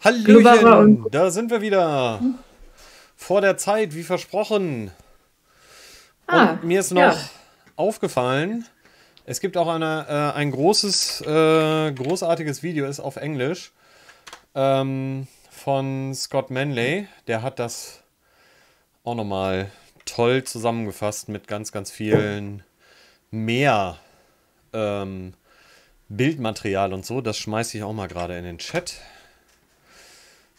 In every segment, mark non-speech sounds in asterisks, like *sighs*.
Hallöchen, da sind wir wieder. Vor der Zeit, wie versprochen. Ah, Und mir ist noch ja. aufgefallen, es gibt auch eine, äh, ein großes, äh, großartiges Video, ist auf Englisch, ähm, von Scott Manley. Der hat das auch nochmal toll zusammengefasst mit ganz, ganz vielen mehr ähm, Bildmaterial und so. Das schmeiße ich auch mal gerade in den Chat.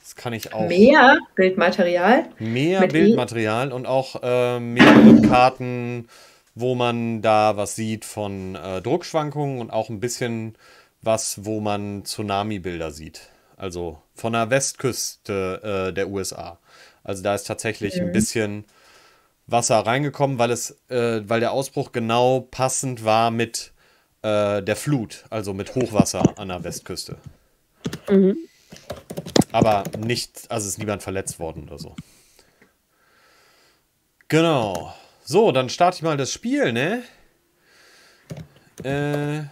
Das kann ich auch. Mehr Bildmaterial. Mehr Mit Bildmaterial und auch äh, mehrere Karten, wo man da was sieht von äh, Druckschwankungen und auch ein bisschen was, wo man Tsunami-Bilder sieht. Also von der Westküste äh, der USA. Also da ist tatsächlich ein bisschen Wasser reingekommen, weil es, äh, weil der Ausbruch genau passend war mit äh, der Flut, also mit Hochwasser an der Westküste. Aber nicht, also ist niemand verletzt worden oder so. Genau. So, dann starte ich mal das Spiel, ne? Äh.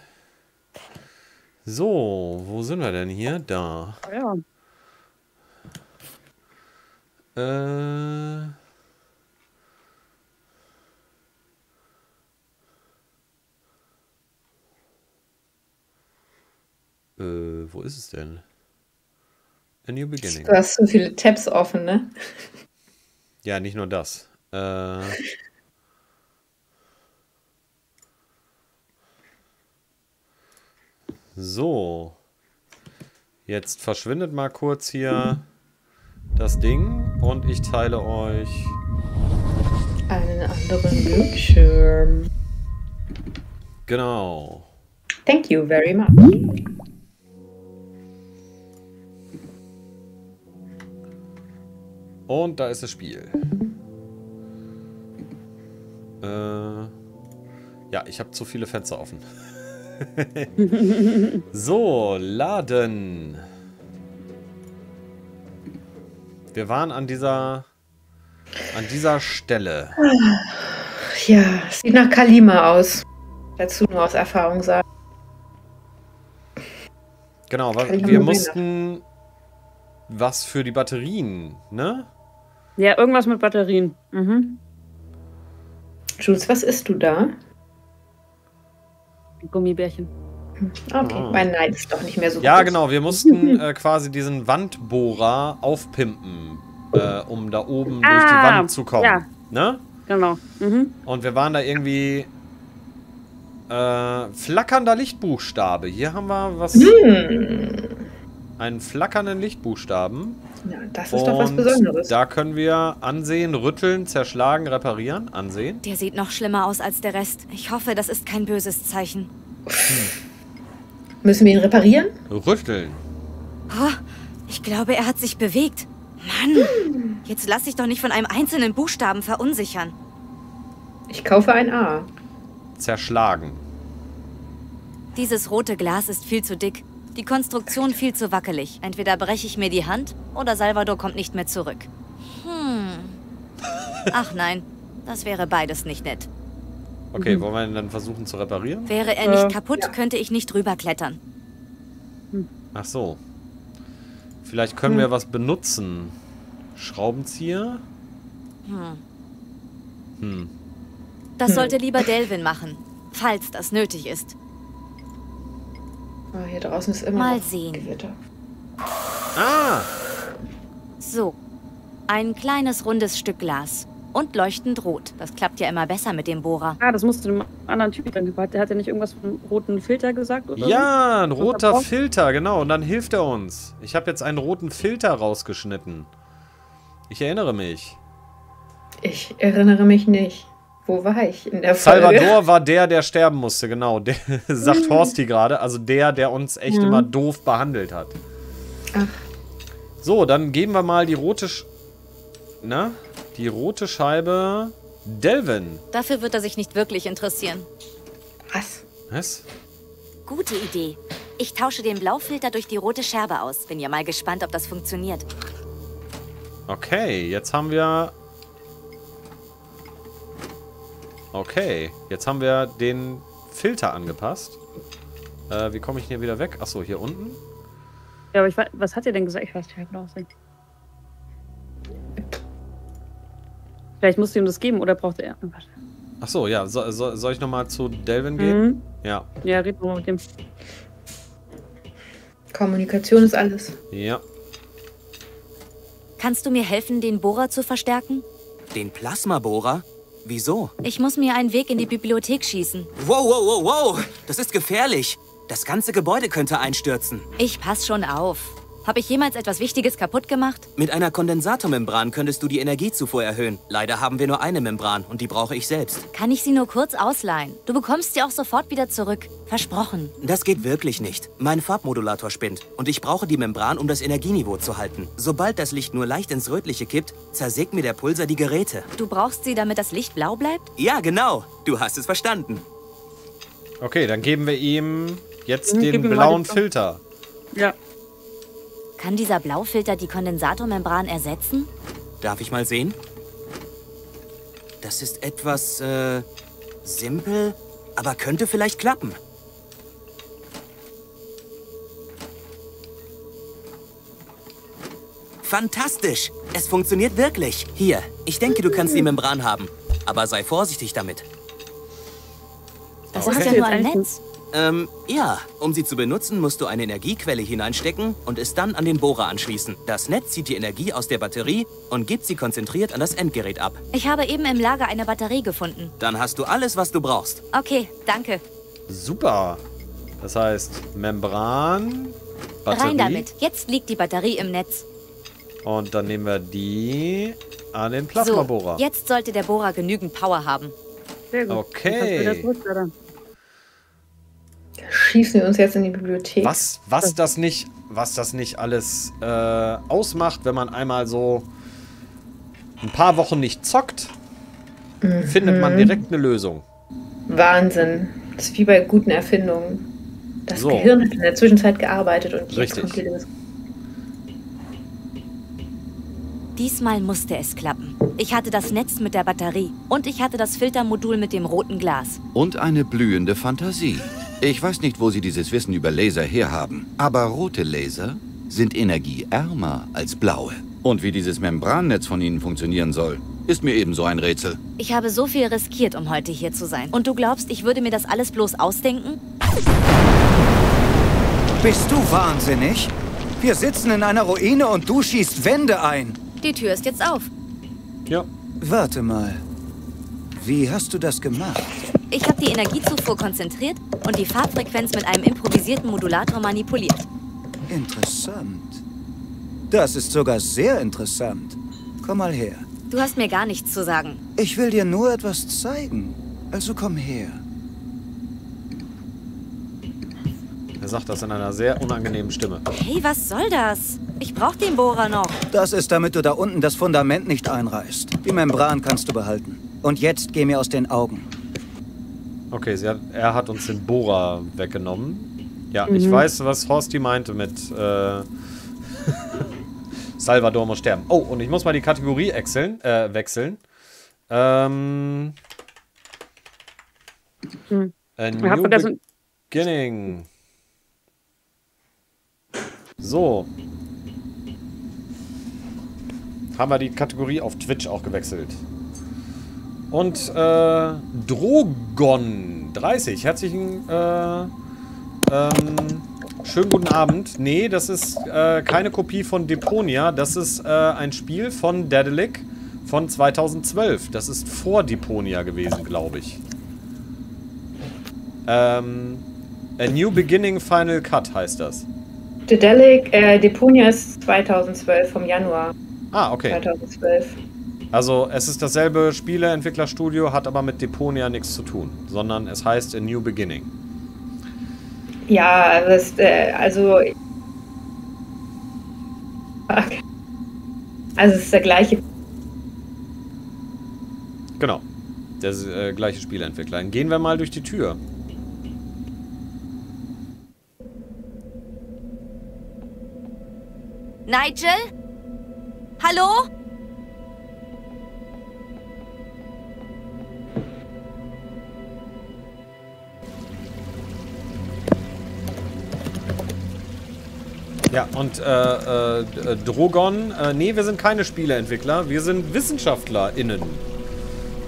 So, wo sind wir denn hier? Da. Ja. Äh. Äh, wo ist es denn? A New Beginning. Du hast so viele Tabs offen, ne? Ja, nicht nur das. Äh, so. Jetzt verschwindet mal kurz hier das Ding und ich teile euch. Einen anderen Bildschirm. Genau. Thank you very much. Und da ist das Spiel. Äh, ja, ich habe zu viele Fenster offen. *laughs* so, laden. Wir waren an dieser an dieser Stelle. Ja, sieht nach Kalima aus. Dazu nur aus Erfahrung sagen. Genau, wir mussten was für die Batterien, ne? Ja, irgendwas mit Batterien. Mhm. Jules, was isst du da? Gummibärchen. Okay, Ah. mein Neid ist doch nicht mehr so Ja, groß. genau, wir mussten *laughs* äh, quasi diesen Wandbohrer aufpimpen, äh, um da oben durch die Ah, Wand zu kommen. ja. Ne? Genau. Mhm. Und wir waren da irgendwie äh, flackernder Lichtbuchstabe. Hier haben wir was. Hm. Einen flackernden Lichtbuchstaben. Ja, das ist doch was Und Besonderes. Da können wir ansehen, rütteln, zerschlagen, reparieren. Ansehen. Der sieht noch schlimmer aus als der Rest. Ich hoffe, das ist kein böses Zeichen. Müssen wir ihn reparieren? Rütteln. Oh, ich glaube, er hat sich bewegt. Mann, jetzt lass dich doch nicht von einem einzelnen Buchstaben verunsichern. Ich kaufe ein A. Zerschlagen. Dieses rote Glas ist viel zu dick. Die Konstruktion viel zu wackelig. Entweder breche ich mir die Hand oder Salvador kommt nicht mehr zurück. Hm. Ach nein, das wäre beides nicht nett. Okay, wollen wir ihn dann versuchen zu reparieren? Wäre er nicht Äh, kaputt, ja. könnte ich nicht rüberklettern. Ach so. Vielleicht können wir was benutzen. Schraubenzieher? Hm. Hm. Das Hm. sollte lieber Delvin machen, falls das nötig ist. Oh, hier draußen ist immer Mal noch sehen. Gewitter. Ah! So, ein kleines rundes Stück Glas und leuchtend rot. Das klappt ja immer besser mit dem Bohrer. Ah, das musst du dem anderen Typen dann gefragt. Der hat ja nicht irgendwas von einem roten Filter gesagt oder Ja, ein Was er roter? Filter, genau. Und dann hilft er uns. Ich habe jetzt einen roten Filter rausgeschnitten. Ich erinnere mich. Ich erinnere mich nicht. Wo war ich in der Folge? Salvador war der, der sterben musste, genau. Der, *laughs* sagt Horsti gerade. Also der, der uns echt Ja. immer doof behandelt hat. Ach. So, dann geben wir mal die rote. Sch Na? Die rote Scheibe. Delvin. Dafür wird er sich nicht wirklich interessieren. Was? Was? Gute Idee. Ich tausche den Blaufilter durch die rote Scherbe aus. Bin ja mal gespannt, ob das funktioniert. Okay, jetzt haben wir. Okay, jetzt haben wir den Filter angepasst. Äh, wie komme ich hier wieder weg? Achso, hier unten. Ja, aber ich weiß, was hat er denn gesagt? Ich weiß nicht, wie genau. Vielleicht musst du ihm das geben oder braucht er. Oh, warte. Ach so, ja. So, so, soll ich nochmal zu Delvin gehen? Mhm. Ja. Ja, red mal mit dem. Kommunikation ist alles. Ja. Kannst du mir helfen, den Bohrer zu verstärken? Den Plasmabohrer? Wieso? Ich muss mir einen Weg in die Bibliothek schießen. Wow, wow, wow, wow! Das ist gefährlich. Das ganze Gebäude könnte einstürzen. Ich pass schon auf. Habe ich jemals etwas Wichtiges kaputt gemacht? Mit einer Kondensatormembran könntest du die Energiezufuhr erhöhen. Leider haben wir nur eine Membran und die brauche ich selbst. Kann ich sie nur kurz ausleihen? Du bekommst sie auch sofort wieder zurück. Versprochen. Das geht wirklich nicht. Mein Farbmodulator spinnt und ich brauche die Membran, um das Energieniveau zu halten. Sobald das Licht nur leicht ins Rötliche kippt, zersägt mir der Pulsar die Geräte. Du brauchst sie, damit das Licht blau bleibt? Ja, genau. Du hast es verstanden. Okay, dann geben wir ihm jetzt den blauen Filter. Ja. Kann dieser Blaufilter die Kondensatormembran ersetzen? Darf ich mal sehen? Das ist etwas, äh, simpel, aber könnte vielleicht klappen. Fantastisch! Es funktioniert wirklich. Hier, ich denke, du kannst die Membran haben. Aber sei vorsichtig damit. Das Okay. ist ja nur ein Netz. Ähm, ja, um sie zu benutzen, musst du eine Energiequelle hineinstecken und es dann an den Bohrer anschließen. Das Netz zieht die Energie aus der Batterie und gibt sie konzentriert an das Endgerät ab. Ich habe eben im Lager eine Batterie gefunden. Dann hast du alles, was du brauchst. Okay, danke. Super. Das heißt, Membran, Batterie. Rein damit. Jetzt liegt die Batterie im Netz. Und dann nehmen wir die an den So, Plasmabohrer. jetzt sollte der Bohrer genügend Power haben. Sehr gut. Okay. Dann kannst du wieder zurück, oder? Schießen wir uns jetzt in die Bibliothek. Was, was, das nicht, was das nicht alles äh, ausmacht, wenn man einmal so ein paar Wochen nicht zockt, findet man direkt eine Lösung. Wahnsinn. Das ist wie bei guten Erfindungen. Das So. Gehirn hat in der Zwischenzeit gearbeitet und jetzt Richtig. kommt die Lösung. Diesmal musste es klappen. Ich hatte das Netz mit der Batterie und ich hatte das Filtermodul mit dem roten Glas. Und eine blühende Fantasie. Ich weiß nicht, wo Sie dieses Wissen über Laser herhaben, aber rote Laser sind energieärmer als blaue. Und wie dieses Membrannetz von Ihnen funktionieren soll, ist mir ebenso ein Rätsel. Ich habe so viel riskiert, um heute hier zu sein. Und du glaubst, ich würde mir das alles bloß ausdenken? Bist du wahnsinnig? Wir sitzen in einer Ruine und du schießt Wände ein. Die Tür ist jetzt auf. Ja. Warte mal. Wie hast du das gemacht? Ich habe die Energiezufuhr konzentriert und die Farbfrequenz mit einem improvisierten Modulator manipuliert. Interessant. Das ist sogar sehr interessant. Komm mal her. Du hast mir gar nichts zu sagen. Ich will dir nur etwas zeigen. Also komm her. Er sagt das in einer sehr unangenehmen Stimme. Hey, was soll das? Ich brauche den Bohrer noch. Das ist, damit du da unten das Fundament nicht einreißt. Die Membran kannst du behalten. Und jetzt geh mir aus den Augen. Okay, sie hat, er hat uns den Bohrer weggenommen. Ja, ich weiß, was Horsti meinte mit äh, *laughs* Salvador muss sterben. Oh, und ich muss mal die Kategorie wechseln. Äh, wechseln. Ähm, Hm. A new beginning. So. Haben wir die Kategorie auf Twitch auch gewechselt. Und äh, Drogon 30. Herzlichen äh, ähm, schönen guten Abend. Nee, das ist äh, keine Kopie von Deponia. Das ist äh, ein Spiel von Daedalic von 2012. Das ist vor Deponia gewesen, glaube ich. Ähm, A New Beginning Final Cut heißt das. Dedelic, äh, Deponia ist 2012, vom Januar Ah, okay. 2012. Also es ist dasselbe Spieleentwicklerstudio, hat aber mit Deponia nichts zu tun, sondern es heißt A New Beginning. Ja, das, äh, also. Also, es ist der gleiche. Genau. Der äh, gleiche Spieleentwickler. Dann gehen wir mal durch die Tür. Nigel? Hallo? Ja, und äh, äh, Drogon, äh, nee, wir sind keine Spieleentwickler, wir sind WissenschaftlerInnen.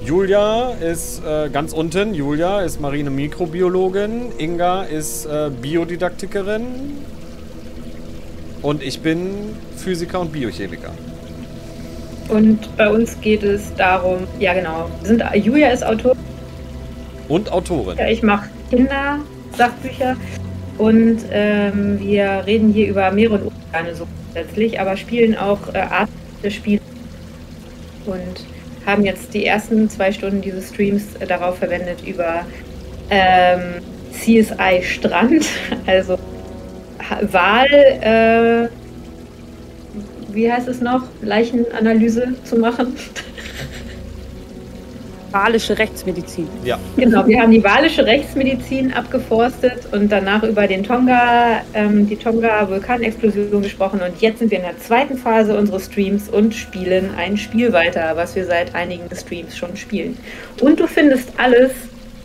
Julia ist äh, ganz unten, Julia ist Marine-Mikrobiologin, Inga ist äh, Biodidaktikerin und ich bin Physiker und Biochemiker. Und bei uns geht es darum, ja genau, sind, Julia ist Autor, Und Autorin. ich mache Kindersachbücher und ähm, wir reden hier über Meere und Ozeane so grundsätzlich, aber spielen auch äh, Arten der Spiele. Und haben jetzt die ersten zwei Stunden dieses Streams äh, darauf verwendet, über ähm, CSI Strand, *laughs* also Wahl, äh, wie heißt es noch, Leichenanalyse zu machen. *laughs* Walische Rechtsmedizin. Ja, Genau, wir haben die walische Rechtsmedizin abgeforstet und danach über den Tonga, ähm, die Tonga-Vulkanexplosion gesprochen. Und jetzt sind wir in der zweiten Phase unseres Streams und spielen ein Spiel weiter, was wir seit einigen Streams schon spielen. Und du findest alles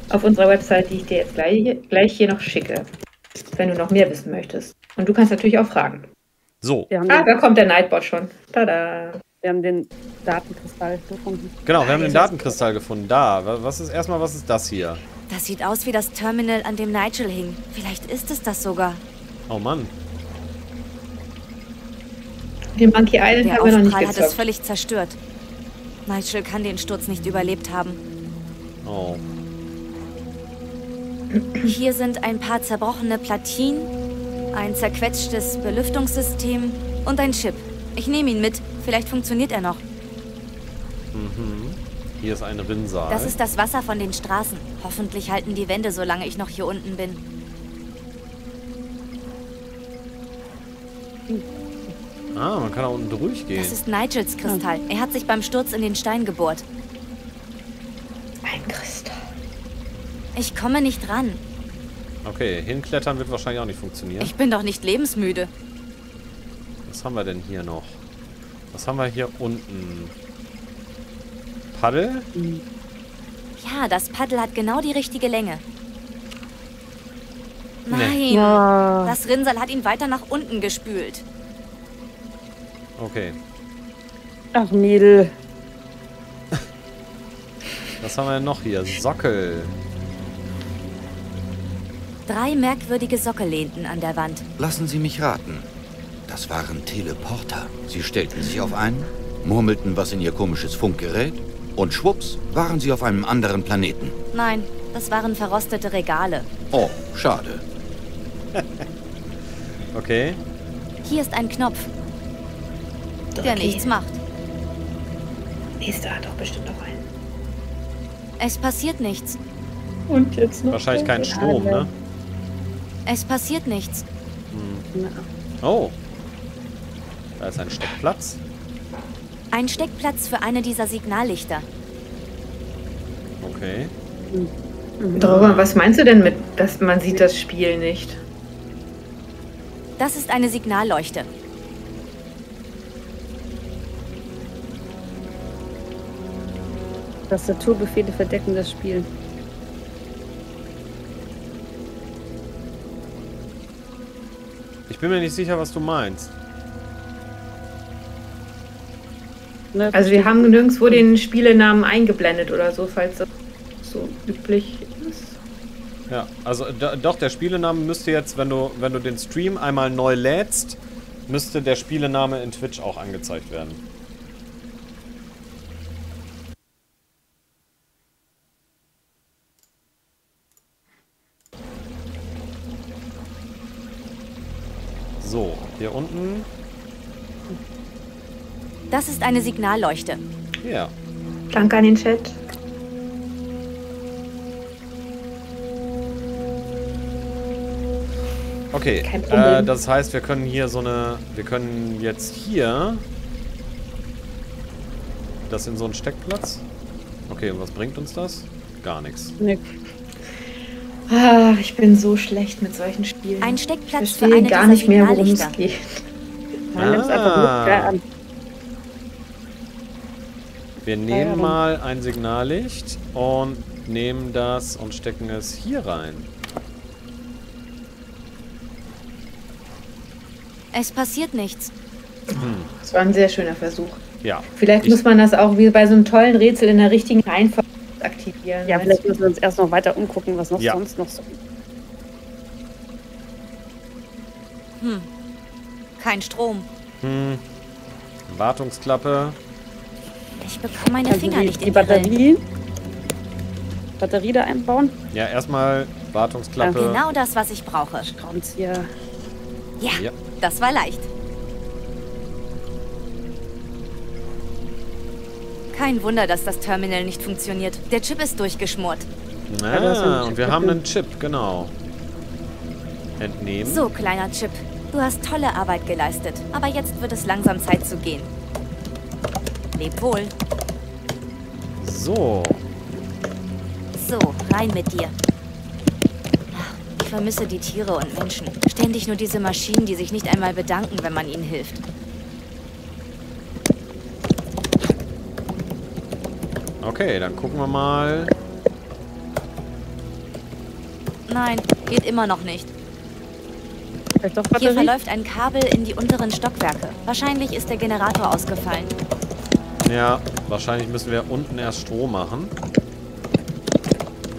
auf unserer Website, die ich dir jetzt gleich, gleich hier noch schicke, wenn du noch mehr wissen möchtest. Und du kannst natürlich auch fragen. so. Ah, da kommt der Nightbot schon. Tada. Wir haben den Datenkristall gefunden. Genau, wir haben den Datenkristall gefunden. Da. Wa- Was ist erstmal, was ist das hier? Das sieht aus wie das Terminal, an dem Nigel hing. Vielleicht ist es das sogar. Oh Mann. Den Monkey Island Der haben wir noch nicht Aufprall hat es gezockt. völlig zerstört. Nigel kann den Sturz nicht überlebt haben. Oh. Hier sind ein paar zerbrochene Platinen, ein zerquetschtes Belüftungssystem und ein Chip. Ich nehme ihn mit. Vielleicht funktioniert er noch. Hier ist ein Rinnsal. Das ist das Wasser von den Straßen. Hoffentlich halten die Wände, solange ich noch hier unten bin. ah, man kann da unten durchgehen. Das ist Nigels Kristall. Er hat sich beim Sturz in den Stein gebohrt. Ein Kristall. Ich komme nicht ran. Okay, hinklettern wird wahrscheinlich auch nicht funktionieren. Ich bin doch nicht lebensmüde. Was haben wir denn hier noch? Was haben wir hier unten? Paddel? Ja, das Paddel hat genau die richtige Länge. Nee. Nein, Ja. das Rinnsal hat ihn weiter nach unten gespült. Okay. Ach, Mädel. Was haben wir denn noch hier? Sockel. Drei merkwürdige Sockel lehnten an der Wand. Lassen Sie mich raten. Das waren Teleporter. Sie stellten sich auf einen, murmelten was in ihr komisches Funkgerät und schwupps waren sie auf einem anderen Planeten. Nein, das waren verrostete Regale. Oh, schade. *laughs* Okay. Hier ist ein Knopf, der Okay. nichts macht. Nächster hat doch bestimmt noch einen. Es passiert nichts. Und jetzt noch. Wahrscheinlich kein Strom, ne? Es passiert nichts. Oh. Da ist ein Steckplatz. Ein Steckplatz für eine dieser Signallichter. Okay. Drogon, was meinst du denn mit, dass man sieht das Spiel nicht? Das ist eine Signalleuchte. Tastaturbefehle verdecken das Spiel. Ich bin mir nicht sicher, was du meinst. Ne, Also wir haben nirgendwo den Spielenamen eingeblendet oder so, falls das so üblich ist. Ja, also do, doch, der Spielename müsste jetzt, wenn du, wenn du den Stream einmal neu lädst, müsste der Spielename in Twitch auch angezeigt werden. So, hier unten. Das ist eine Signalleuchte. Ja. Danke an den Chat. Okay, äh, das heißt, wir können hier so eine, wir können jetzt hier das in so einen Steckplatz. Okay, und was bringt uns das? Gar nichts. Nee, Ah, ich bin so schlecht mit solchen Spielen. Ein ich Steckplatz für verstehe eine gar nicht mehr, worum es Signallichter. geht. man nimmt es einfach Ah. nur an. Wir nehmen mal ein Signallicht und nehmen das und stecken es hier rein. Es passiert nichts. Das war ein sehr schöner Versuch. Ja. Vielleicht Ich- muss man das auch wie bei so einem tollen Rätsel in der richtigen Reihenfolge aktivieren. Ja, vielleicht müssen wir uns erst noch weiter umgucken, was noch Ja. sonst noch so. Kein Strom. Hm. Wartungsklappe. Ich bekomme meine Also Finger die, nicht in die Rillen. Batterie. Batterie da einbauen. Ja, erstmal Wartungsklappe. Genau das, was ich brauche. Schraubenzieher. Ja, Ja. das war leicht. Kein Wunder, dass das Terminal nicht funktioniert. Der Chip ist durchgeschmort. Ja, ein Ah, Chip und wir haben einen Chip, genau. Entnehmen. So, kleiner Chip. Du hast tolle Arbeit geleistet. Aber jetzt wird es langsam Zeit zu gehen. Leb wohl. So. So, rein mit dir. Ich vermisse die Tiere und Menschen. Ständig nur diese Maschinen, die sich nicht einmal bedanken, wenn man ihnen hilft. Okay, dann gucken wir mal. Nein, geht immer noch nicht. Hier verläuft ein Kabel in die unteren Stockwerke. Wahrscheinlich ist der Generator ausgefallen. Ja, wahrscheinlich müssen wir unten erst Strom machen.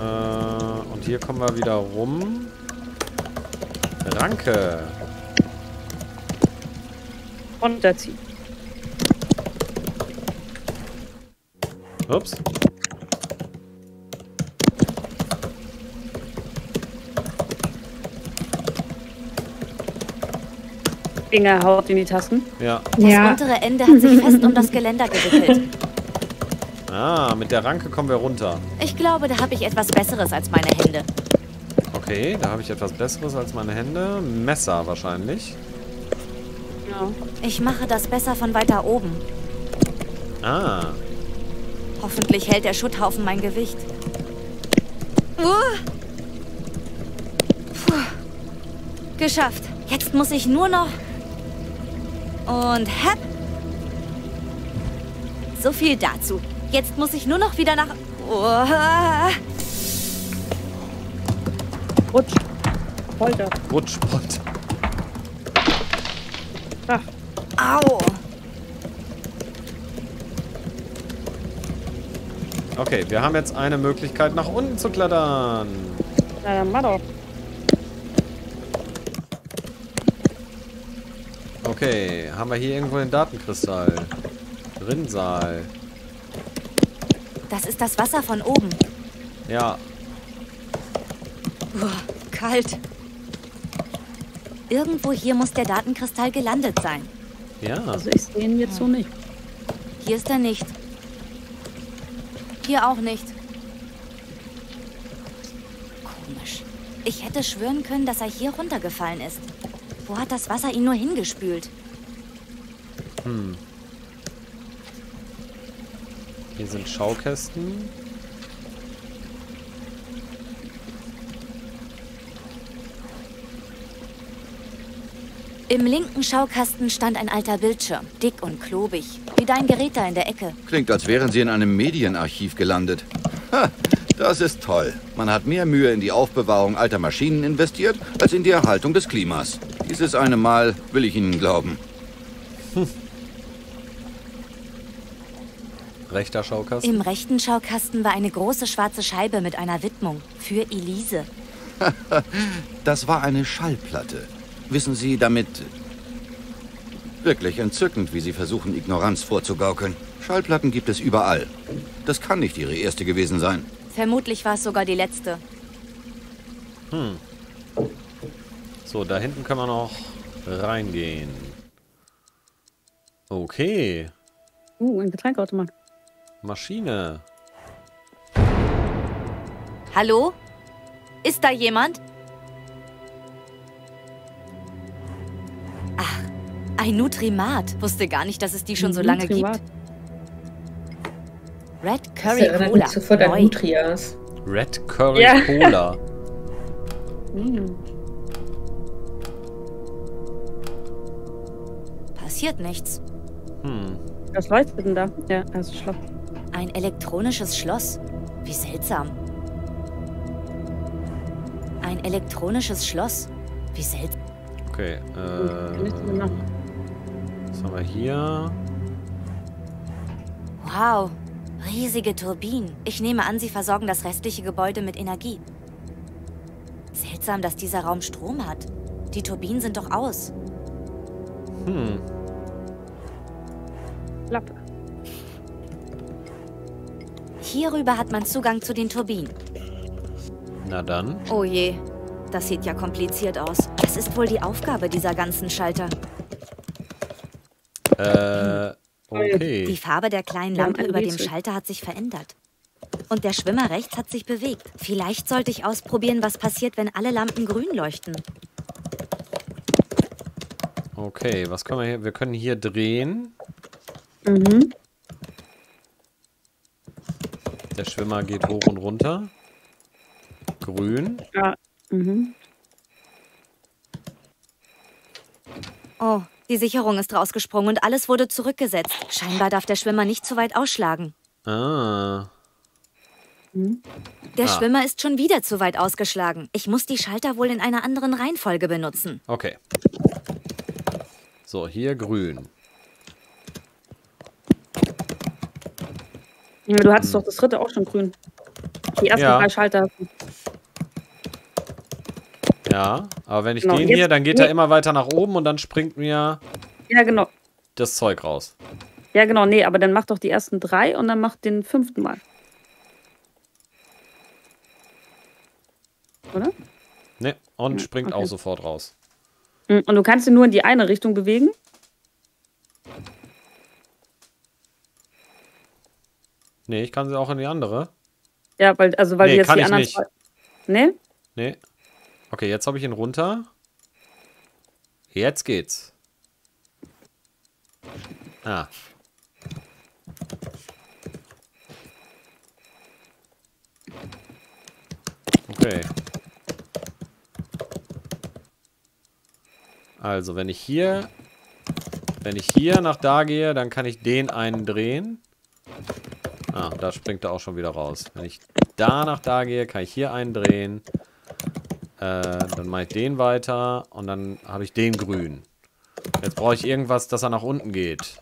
Äh, und hier kommen wir wieder rum. Ranke. Runterziehen. Ups. Inge haut in die Tasten. Ja. Das Ja. untere Ende hat sich fest um das Geländer gewickelt. *laughs* Ah, mit der Ranke kommen wir runter. Ich glaube, da habe ich etwas Besseres als meine Hände. Okay, da habe ich etwas Besseres als meine Hände. Messer wahrscheinlich. Ja. Ich mache das besser von weiter oben. Ah. Hoffentlich hält der Schutthaufen mein Gewicht. Uh. Puh. Geschafft. Jetzt muss ich nur noch... Und hepp. So viel dazu. Jetzt muss ich nur noch wieder nach... Oh. Rutsch. Polter. Rutschpott. Ach, Au. Okay, wir haben jetzt eine Möglichkeit, nach unten zu klettern. na dann mach doch. Okay, haben wir hier irgendwo den Datenkristall? Rinnsal. Das ist das Wasser von oben. Ja, Uah, kalt. Irgendwo hier muss der Datenkristall gelandet sein. ja. Also ich sehe ihn jetzt so nicht. Hier ist er nicht. Hier auch nicht. Komisch. Ich hätte schwören können, dass er hier runtergefallen ist. Wo hat das Wasser ihn nur hingespült? Hm. Hier sind Schaukästen. Im linken Schaukasten stand ein alter Bildschirm, dick und klobig, wie dein Gerät da in der Ecke. Klingt, als wären Sie in einem Medienarchiv gelandet. Ha, das ist toll. Man hat mehr Mühe in die Aufbewahrung alter Maschinen investiert, als in die Erhaltung des Klimas. Dieses eine Mal will ich Ihnen glauben. Rechter Schaukasten. Im rechten Schaukasten war eine große schwarze Scheibe mit einer Widmung für Elise. *laughs* Das war eine Schallplatte. Wissen Sie, damit... Wirklich entzückend, wie Sie versuchen, Ignoranz vorzugaukeln. Schallplatten gibt es überall. Das kann nicht Ihre erste gewesen sein. Vermutlich war es sogar die letzte. So, da hinten kann man noch reingehen. Okay. Uh, ein Getränkeautomat. Maschine. Hallo? Ist da jemand? Ach, ein Nutrimat. Wusste gar nicht, dass es die schon so lange gibt. Nutrimat. Red Das Curry erinnert Cola. mich sofort an. Nutrias. Red Curry Ja. Cola. *laughs* Mm. Passiert nichts. Hm. Was leuchtet denn da? Ja, ist schlau. Ein elektronisches Schloss. Wie seltsam. Ein elektronisches Schloss. Wie seltsam. Okay. Äh, was haben wir hier? Wow, riesige Turbinen. Ich nehme an, sie versorgen das restliche Gebäude mit Energie. Seltsam, dass dieser Raum Strom hat. Die Turbinen sind doch aus. Hm. Hierüber hat man Zugang zu den Turbinen. Na dann. Oh je, das sieht ja kompliziert aus. Was ist wohl die Aufgabe dieser ganzen Schalter? Äh, Die okay. Farbe der kleinen Lampe über dem. Schalter hat sich verändert. Und der Schwimmer rechts hat sich bewegt. Vielleicht sollte ich ausprobieren, was passiert, wenn alle Lampen grün leuchten. Okay, was können wir hier? Wir können hier drehen. Mhm. Der Schwimmer geht hoch und runter. Grün. Ja. Mhm. Oh, die Sicherung ist rausgesprungen und alles wurde zurückgesetzt. Scheinbar darf der Schwimmer nicht zu weit ausschlagen. Ah. Der Ah. Schwimmer ist schon wieder zu weit ausgeschlagen. Ich muss die Schalter wohl in einer anderen Reihenfolge benutzen. Okay. So, hier grün. Du hattest doch das dritte auch schon grün. Die ersten Ja. drei Schalter. Ja, aber wenn ich Genau, den jetzt- hier, dann geht nee. er immer weiter nach oben und dann springt mir Ja, genau. das Zeug raus. Ja, genau. Nee, aber dann mach doch die ersten drei und dann mach den fünften Mal. Oder? Ne, und Ja, springt okay. auch sofort raus. Mhm, Und du kannst ihn nur in die eine Richtung bewegen. Ne, ich kann sie auch in die andere. Ja, weil, also weil Nee, die jetzt kann die ich anderen nicht. Nee? Ne. Okay, jetzt habe ich ihn runter. Jetzt geht's. Ah. Okay. Also, wenn ich hier wenn ich hier nach da gehe, dann kann ich den einen drehen. Ah, da springt er auch schon wieder raus. Wenn ich da nach da gehe, kann ich hier einen drehen. Äh, dann mache ich den weiter und dann habe ich den grün. Jetzt brauche ich irgendwas, dass er nach unten geht.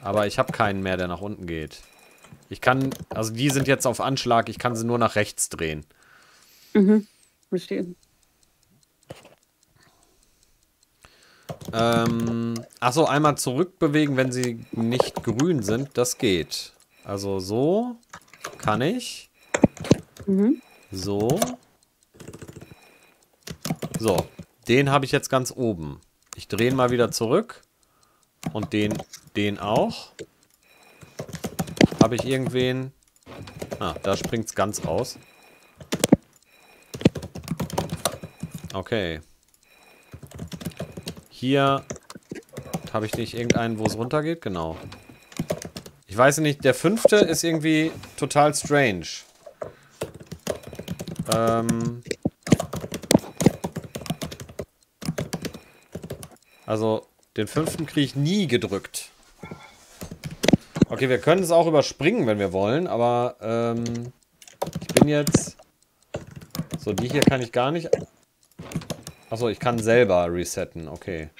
Aber ich habe keinen mehr, der nach unten geht. Ich kann, also die sind jetzt auf Anschlag, ich kann sie nur nach rechts drehen. Verstehe. Ähm, achso, einmal zurückbewegen, wenn sie nicht grün sind, das geht. Also so kann ich. So. So, den habe ich jetzt ganz oben. Ich drehe ihn mal wieder zurück. Und den, den auch. Habe ich irgendwen... Ah, da springt es ganz raus. Okay. Hier habe ich nicht irgendeinen, wo es runtergeht? Genau. Ich weiß nicht, der fünfte ist irgendwie total strange. Ähm... Also, den fünften kriege ich nie gedrückt. Okay, wir können es auch überspringen, wenn wir wollen, aber ähm, ich bin jetzt... So, die hier kann ich gar nicht... Achso, ich kann selber resetten, okay.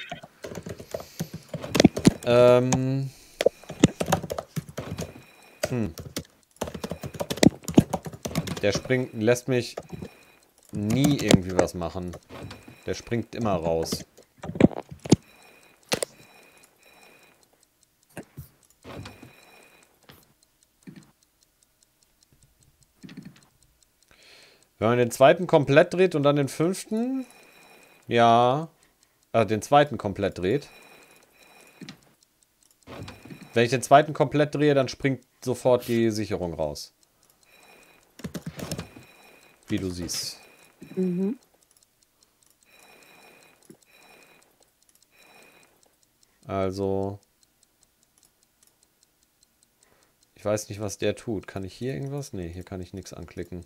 Ähm... Hm. Der springt, lässt mich nie irgendwie was machen. Der springt immer raus. Wenn man den zweiten komplett dreht und dann den fünften. Ja. Äh, den zweiten komplett dreht. Wenn ich den zweiten komplett drehe, dann springt sofort die Sicherung raus. Wie du siehst. Also. Ich weiß nicht, was der tut. Kann ich hier irgendwas? Nee, hier kann ich nichts anklicken.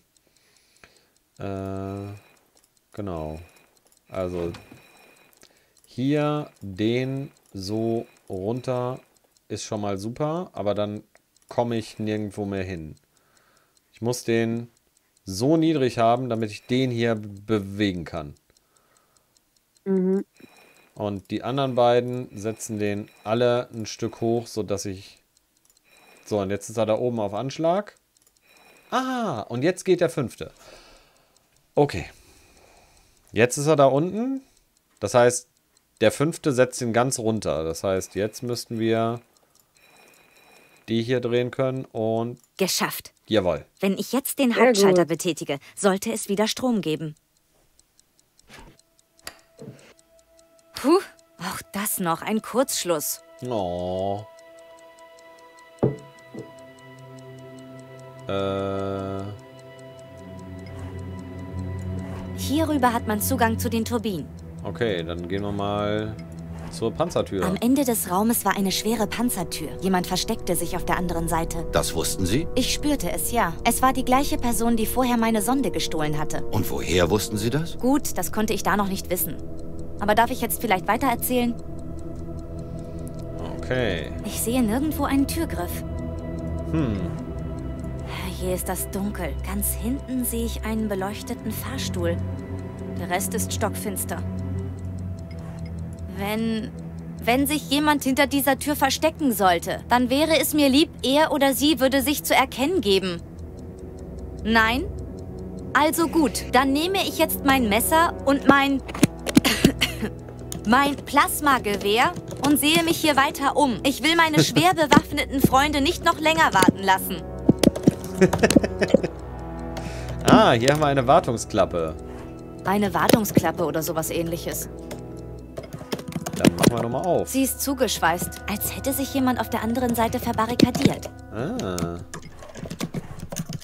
Äh, genau. Also hier den so runter ist schon mal super, aber dann komme ich nirgendwo mehr hin. Ich muss den so niedrig haben, damit ich den hier bewegen kann. Mhm. Und die anderen beiden setzen den alle ein Stück hoch, sodass ich... So, und jetzt ist er da oben auf Anschlag. Ah, und jetzt geht der fünfte. Okay. Jetzt ist er da unten. Das heißt, der fünfte setzt ihn ganz runter. Das heißt, jetzt müssten wir die hier drehen können und Geschafft. jawohl. Wenn ich jetzt den Hauptschalter betätige, sollte es wieder Strom geben. Puh, auch das noch, ein Kurzschluss. Oh. Äh, Hierüber hat man Zugang zu den Turbinen. okay, dann gehen wir mal zur Panzertür. Am Ende des Raumes war eine schwere Panzertür. Jemand versteckte sich auf der anderen Seite. Das wussten Sie? Ich spürte es, ja. Es war die gleiche Person, die vorher meine Sonde gestohlen hatte. Und woher wussten Sie das? Gut, das konnte ich da noch nicht wissen. Aber darf ich jetzt vielleicht weitererzählen? Okay. Ich sehe nirgendwo einen Türgriff. Hm. Hier ist das dunkel. Ganz hinten sehe ich einen beleuchteten Fahrstuhl. Der Rest ist stockfinster. Wenn. Wenn sich jemand hinter dieser Tür verstecken sollte, dann wäre es mir lieb, er oder sie würde sich zu erkennen geben. Nein? Also gut, dann nehme ich jetzt mein Messer und mein. *coughs* mein Plasmagewehr und sehe mich hier weiter um. Ich will meine *laughs* schwer bewaffneten Freunde nicht noch länger warten lassen. *laughs* Ah, hier haben wir eine Wartungsklappe. Eine Wartungsklappe oder sowas ähnliches. Dann machen wir nochmal auf. Sie ist zugeschweißt, als hätte sich jemand auf der anderen Seite verbarrikadiert. Ah.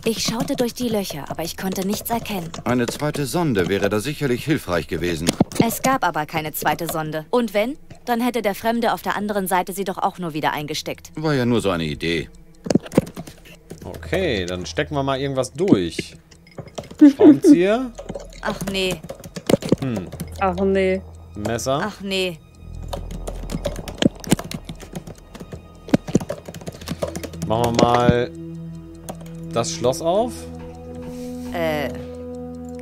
Ich schaute durch die Löcher, aber ich konnte nichts erkennen. Eine zweite Sonde wäre da sicherlich hilfreich gewesen. Es gab aber keine zweite Sonde. Und wenn, dann hätte der Fremde auf der anderen Seite sie doch auch nur wieder eingesteckt. War ja nur so eine Idee. Okay, dann stecken wir mal irgendwas durch. Schraubenzieher, Ach nee, Ach nee. Messer. ach nee. Machen wir mal das Schloss auf. Äh,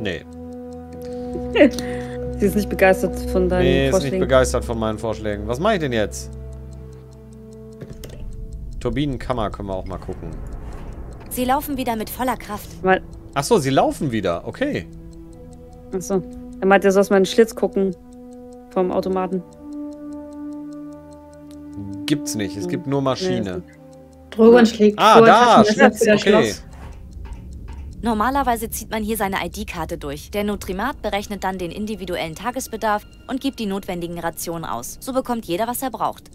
Nee, *laughs* Sie ist nicht begeistert von deinen nee, ist nicht Vorschlägen. begeistert von meinen Vorschlägen. Was mache ich denn jetzt? Turbinenkammer können wir auch mal gucken. sie laufen wieder mit voller Kraft. Mal, Ach so, sie laufen wieder. Okay. achso. Er meinte, er soll aus meinen Schlitz gucken. Vom Automaten. Gibt's nicht. Es gibt nur Maschine. Drogon schlägt Ah, vor, da, das okay. Schloss. Normalerweise zieht man hier seine ID-Karte durch. Der Nutrimat berechnet dann den individuellen Tagesbedarf und gibt die notwendigen Rationen aus. So bekommt jeder, was er braucht.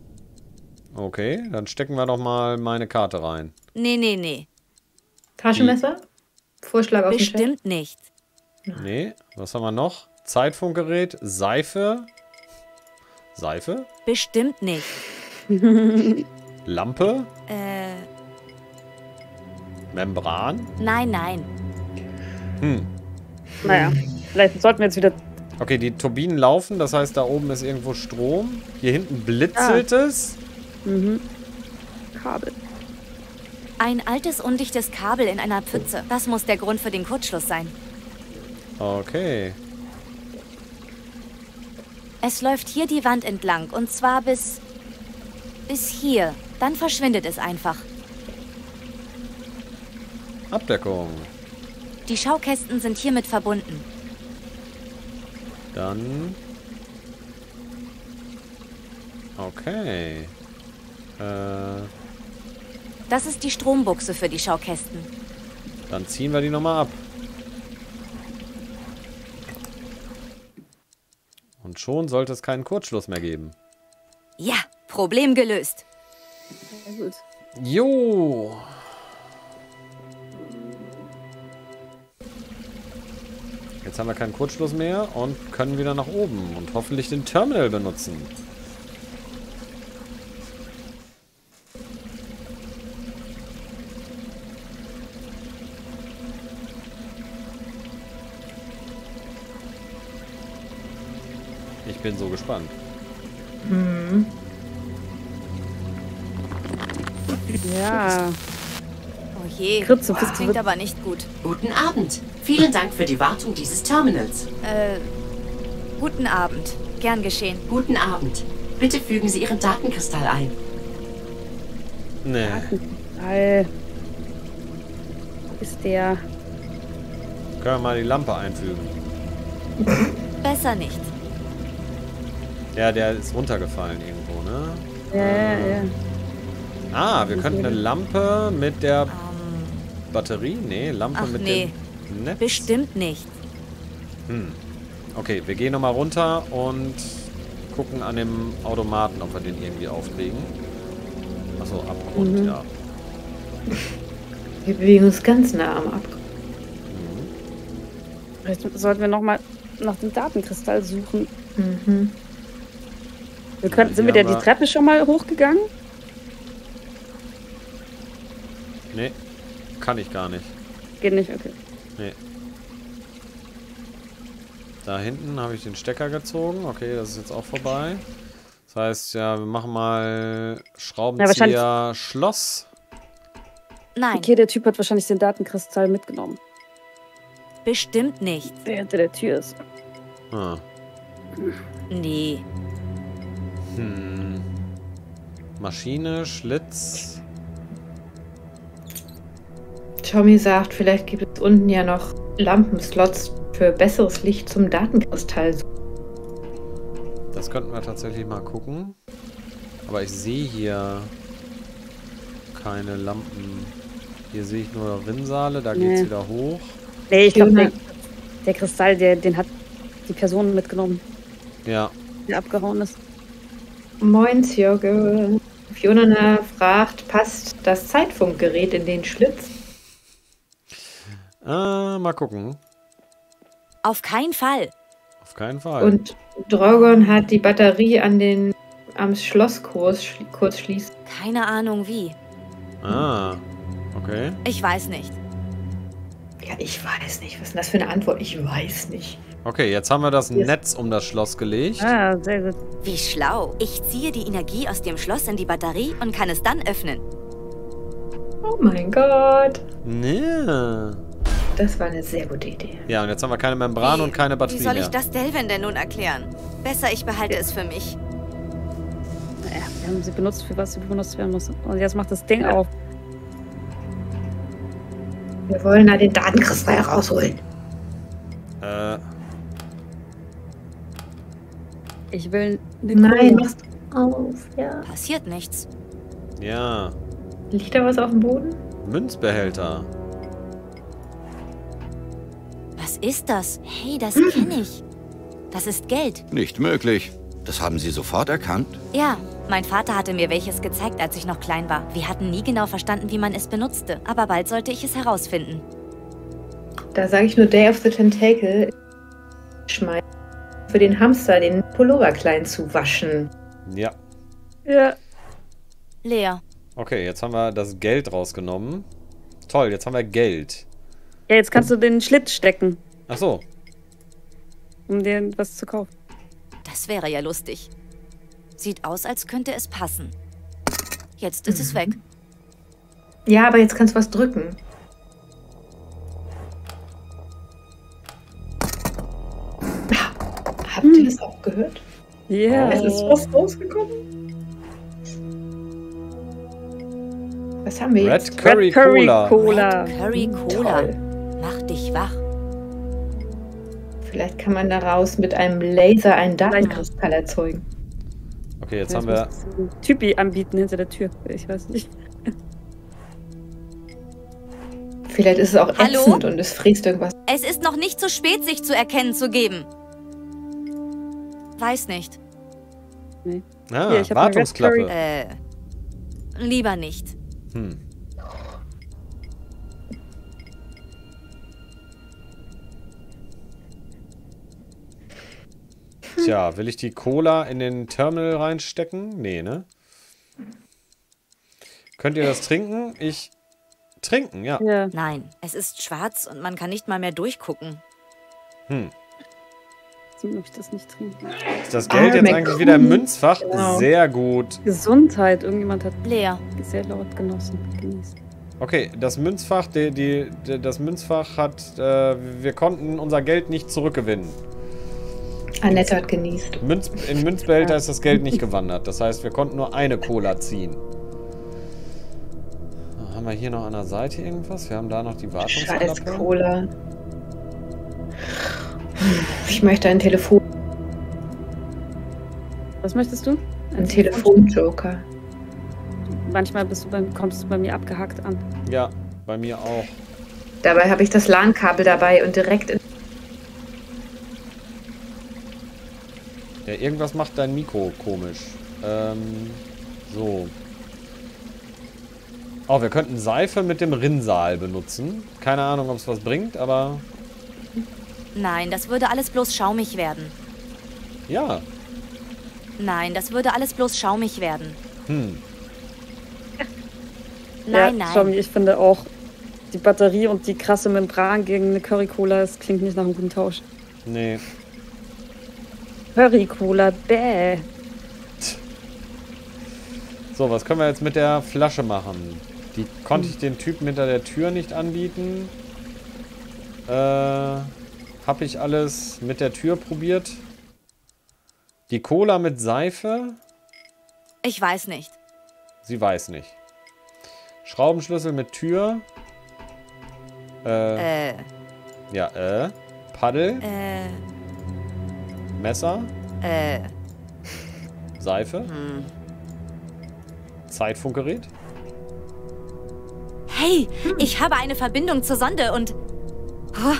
Okay, dann stecken wir doch mal meine Karte rein. Nee, nee, nee. Taschenmesser? Vorschlag auf den Chat. Bestimmt nicht. Nee, was haben wir noch? Zeitfunkgerät, Seife. Seife? Bestimmt nicht. *laughs* Lampe? Äh, Membran? nein, nein. Hm. Naja, vielleicht sollten wir jetzt wieder. Okay, die Turbinen laufen, das heißt, da oben ist irgendwo Strom. Hier hinten blitzelt es. Mhm. Kabel. Ein altes, undichtes Kabel in einer Pfütze. Das muss der Grund für den Kurzschluss sein. Okay. Es läuft hier die Wand entlang und zwar bis. bis hier. Dann verschwindet es einfach. Abdeckung. Die Schaukästen sind hiermit verbunden. Dann. Okay. Äh, Das ist die Strombuchse für die Schaukästen. dann ziehen wir die nochmal ab. Und schon sollte es keinen Kurzschluss mehr geben. Ja, Problem gelöst. Gut. Jo. Jetzt haben wir keinen Kurzschluss mehr und können wieder nach oben und hoffentlich den Terminal benutzen. Ich bin so gespannt. Ja. Oh je, Kritze, das klingt wird- aber nicht gut. Guten Abend. Vielen Dank für die Wartung dieses Terminals. Äh, Guten Abend. Gern geschehen. Guten Abend. Bitte fügen Sie Ihren Datenkristall ein. Nee. All. Wo ist der? Können wir mal die Lampe einfügen. Besser nicht. Ja, der ist runtergefallen irgendwo, ne? Ja, ja, ja. Ah, wir könnten eine Lampe mit der Batterie? Nee, Lampe Ach, mit nee. dem Netz. bestimmt nicht. Hm. Okay, wir gehen nochmal runter und gucken an dem Automaten, ob wir den irgendwie aufkriegen. Achso, Abgrund, Mhm. ja. *laughs* Wir bewegen uns ganz nah am Abgrund. Vielleicht sollten wir nochmal nach dem Datenkristall suchen. Mhm. Wir können, sind wir denn die Treppe schon mal hochgegangen? Nee, kann ich gar nicht. Geht nicht, okay. Nee. Da hinten habe ich den Stecker gezogen. Okay, das ist jetzt auch vorbei. Das heißt, ja, wir machen mal Schraubenzieher wahrscheinlich- Schloss. Nein, Okay, der Typ hat wahrscheinlich den Datenkristall mitgenommen, bestimmt nicht. der hinter der Tür ist. Ah. Nee. Hm. Maschine, Schlitz. Tommy sagt, vielleicht gibt es unten ja noch Lampenslots für besseres Licht zum Datenkristall. Das könnten wir tatsächlich mal gucken. Aber ich sehe hier keine Lampen. Hier sehe ich nur Rinnsale, da geht es Nee. wieder hoch. Nee, ich glaube, der, der Kristall, der, den hat die Person mitgenommen, Ja, der abgehauen ist. Moin, Jürgen. Fiona fragt, passt das Zeitfunkgerät in den Schlitz? Äh, mal gucken. Auf keinen Fall. Auf keinen Fall. Und Drogon hat die Batterie an den am Schlosskurs schli kurz schließen. Keine Ahnung wie. ah, okay. Ich weiß nicht. Ja, ich weiß nicht. Was ist denn das für eine Antwort? Ich weiß nicht. Okay, jetzt haben wir das Yes. Netz um das Schloss gelegt. Ah, sehr gut. Wie schlau. Ich ziehe die Energie aus dem Schloss in die Batterie und kann es dann öffnen. Oh mein Gott. Nee. Das war eine sehr gute Idee. Ja, und jetzt haben wir keine Membran Wie- und keine Wie Batterie soll ich mehr. das Delvin denn nun erklären? Besser, ich behalte es für mich. Ja, wir haben sie benutzt, für was sie benutzt werden muss. Und jetzt macht das Ding auf. Wir wollen da den Datenkristall rausholen. Äh, Ich will eine Nein, machst auf. Ja. Passiert nichts. ja. Liegt da was auf dem Boden? Münzbehälter. Was ist das? Hey, das kenne ich. Das ist Geld. Nicht möglich. Das haben Sie sofort erkannt? Ja, mein Vater hatte mir welches gezeigt, als ich noch klein war. Wir hatten nie genau verstanden, wie man es benutzte. Aber bald sollte ich es herausfinden. Da sage ich nur Day of the Tentacle. Schmeißen. Für den Hamster den Pullover klein zu waschen. Ja. Ja. Leer. Okay, jetzt haben wir das Geld rausgenommen. Toll, jetzt haben wir Geld. Ja, jetzt kannst du den Schlitz stecken, Ach so. um dir was zu kaufen. Das wäre ja lustig. Sieht aus, als könnte es passen. Jetzt ist es weg. Ja, aber jetzt kannst du was drücken. Habt ihr das auch gehört? Ja. Es ist was rausgekommen. Was haben wir jetzt? Red Curry, Red Curry Cola. Cola. Curry Cola. Toll. Mach dich wach. Vielleicht kann man daraus mit einem Laser einen Datenkristall erzeugen. Okay, jetzt haben wir. Typi anbieten hinter der Tür. Ich weiß nicht. Vielleicht ist es auch Hallo? ätzend und es fräst irgendwas. Es ist noch nicht zu spät, sich zu erkennen zu geben. Weiß nicht. Ah, Hier, Wartungsklappe. Äh, lieber nicht. Hm. Tja, will ich die Cola in den Terminal reinstecken? Nee, ne? Könnt ihr das trinken? Ich. Trinken, ja. Ja. Nein, es ist schwarz und man kann nicht mal mehr durchgucken. Hm. So möchte ich das nicht trinken. Ist das Geld Ah, jetzt eigentlich wieder im Münzfach? Genau. Sehr gut. Gesundheit. Irgendjemand hat Leer. sehr laut genossen. Genießt. Okay, das Münzfach, die, die, die, das Münzfach hat, äh, wir konnten unser Geld nicht zurückgewinnen. Annette hat genießt. Münz, in Münzbehälter ist das Geld nicht gewandert. Das heißt, wir konnten nur eine Cola ziehen. Haben wir hier noch an der Seite irgendwas? Wir haben da noch die Scheiß Wartungsklappe. Cola. Ich möchte ein Telefon, Was möchtest du? ein Telefonjoker. Manchmal bist du bei, kommst du bei mir abgehackt an. Ja, bei mir auch. Dabei habe ich das LAN-Kabel dabei und direkt in Irgendwas macht dein Mikro komisch. Ähm, so. Oh, wir könnten Seife mit dem Rinnsal benutzen. Keine Ahnung, ob es was bringt, aber Nein, das würde alles bloß schaumig werden. ja. Nein, das würde alles bloß schaumig werden. Hm. Nein, ja, Tommy, nein. ich finde auch, die Batterie und die krasse Membran gegen eine Curry-Cola, das klingt nicht nach einem guten Tausch. Nee. Curry-Cola, bäh. So, was können wir jetzt mit der Flasche machen? Die konnte ich den Typen hinter der Tür nicht anbieten. Äh, hab ich alles mit der Tür probiert? Die Cola mit Seife? Ich weiß nicht. Sie weiß nicht. Schraubenschlüssel mit Tür? Äh, Äh, ja, äh. Paddel, äh, Messer, äh, Seife, hm. Zeitfunkgerät. Hey, ich habe eine Verbindung zur Sonde und... Oh,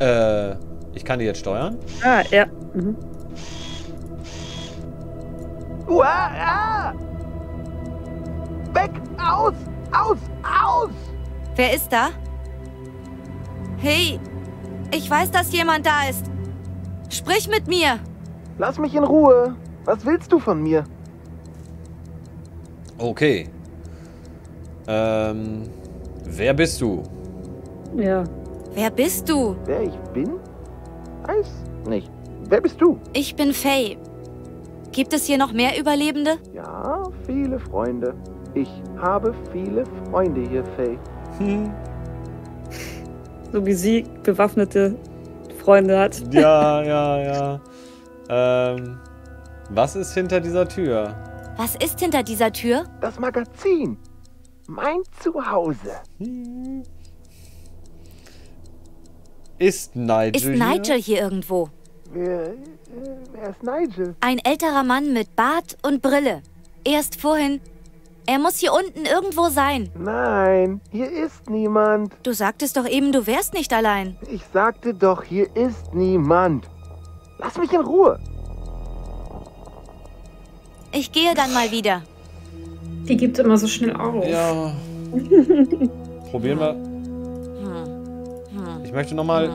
Äh, ich kann die jetzt steuern. Ah, ja. Mhm. Uah, ah! Weg! Aus! Aus! Aus! wer ist da? Hey, ich weiß, dass jemand da ist. Sprich mit mir. Lass mich in Ruhe! Was willst du von mir? Okay. Ähm, wer bist du? Ja. Wer bist du? Wer ich bin? Weiß nicht. Wer bist du? Ich bin Faye. Gibt es hier noch mehr Überlebende? Ja, viele Freunde. Ich habe viele Freunde hier, Faye. Hm. So wie sie bewaffnete Freunde hat. Ja, *laughs* ja, ja. Ähm, was ist hinter dieser Tür? Was ist hinter dieser Tür? Das Magazin. Mein Zuhause. Hm. Ist Nigel Ist hier? Nigel hier irgendwo? Wer, äh, wer ist Nigel? Ein älterer Mann mit Bart und Brille. Erst vorhin. Er muss hier unten irgendwo sein. Nein, hier ist niemand. Du sagtest doch eben, du wärst nicht allein. Ich sagte doch, hier ist niemand. Lass mich in Ruhe. Ich gehe dann mal wieder. Die gibt immer so schnell auf. Ja. *laughs* Probieren wir. Hm. Hm. Ich möchte nochmal.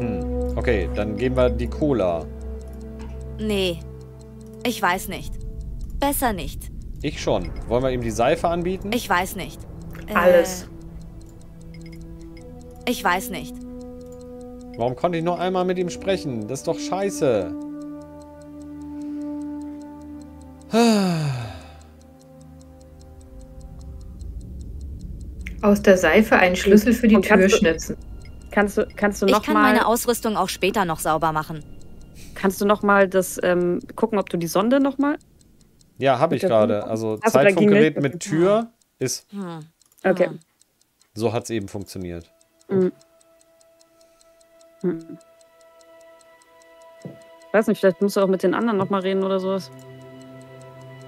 Hm. Okay, dann geben wir die Cola. Nee. Ich weiß nicht. Besser nicht. Ich schon. Wollen wir ihm die Seife anbieten? Ich weiß nicht. Äh, Alles. Ich weiß nicht. Warum konnte ich noch einmal mit ihm sprechen? Das ist doch scheiße. *sighs* Aus der Seife einen Schlüssel für die Tür du- schnitzen. Kannst du, kannst du Ich noch kann mal, meine Ausrüstung auch später noch sauber machen. kannst du noch mal das ähm, gucken, ob du die Sonde noch mal? Ja, habe ich gerade. Also Ach so, da ging Zeitfunkgerät mit Tür ist. Hm. Okay. Hm. So hat es eben funktioniert. Mhm. Hm. Weiß nicht, vielleicht musst du auch mit den anderen noch mal reden oder sowas.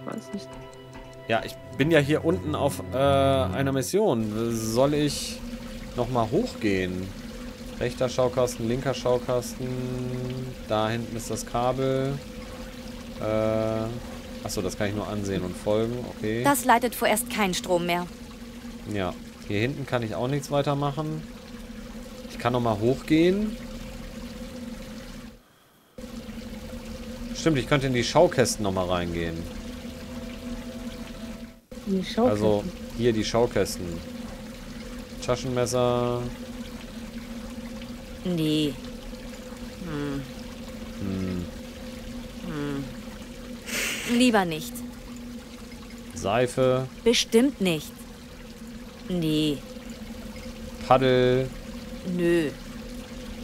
Weiß nicht. Ja, ich bin ja hier unten auf äh, einer Mission. Soll ich nochmal hochgehen? Rechter Schaukasten, linker Schaukasten. Da hinten ist das Kabel. Äh, achso, das kann ich nur ansehen und folgen. Okay. Das leitet vorerst keinen Strom mehr. Ja. Hier hinten kann ich auch nichts weitermachen. Ich kann nochmal hochgehen. Stimmt, ich könnte in die Schaukästen nochmal reingehen. Die Schaukästen. Also hier die Schaukästen. Taschenmesser. Nee. Hm. Hm, Hm. Lieber nicht. Seife. Bestimmt nicht. Nee. Paddel. Nö.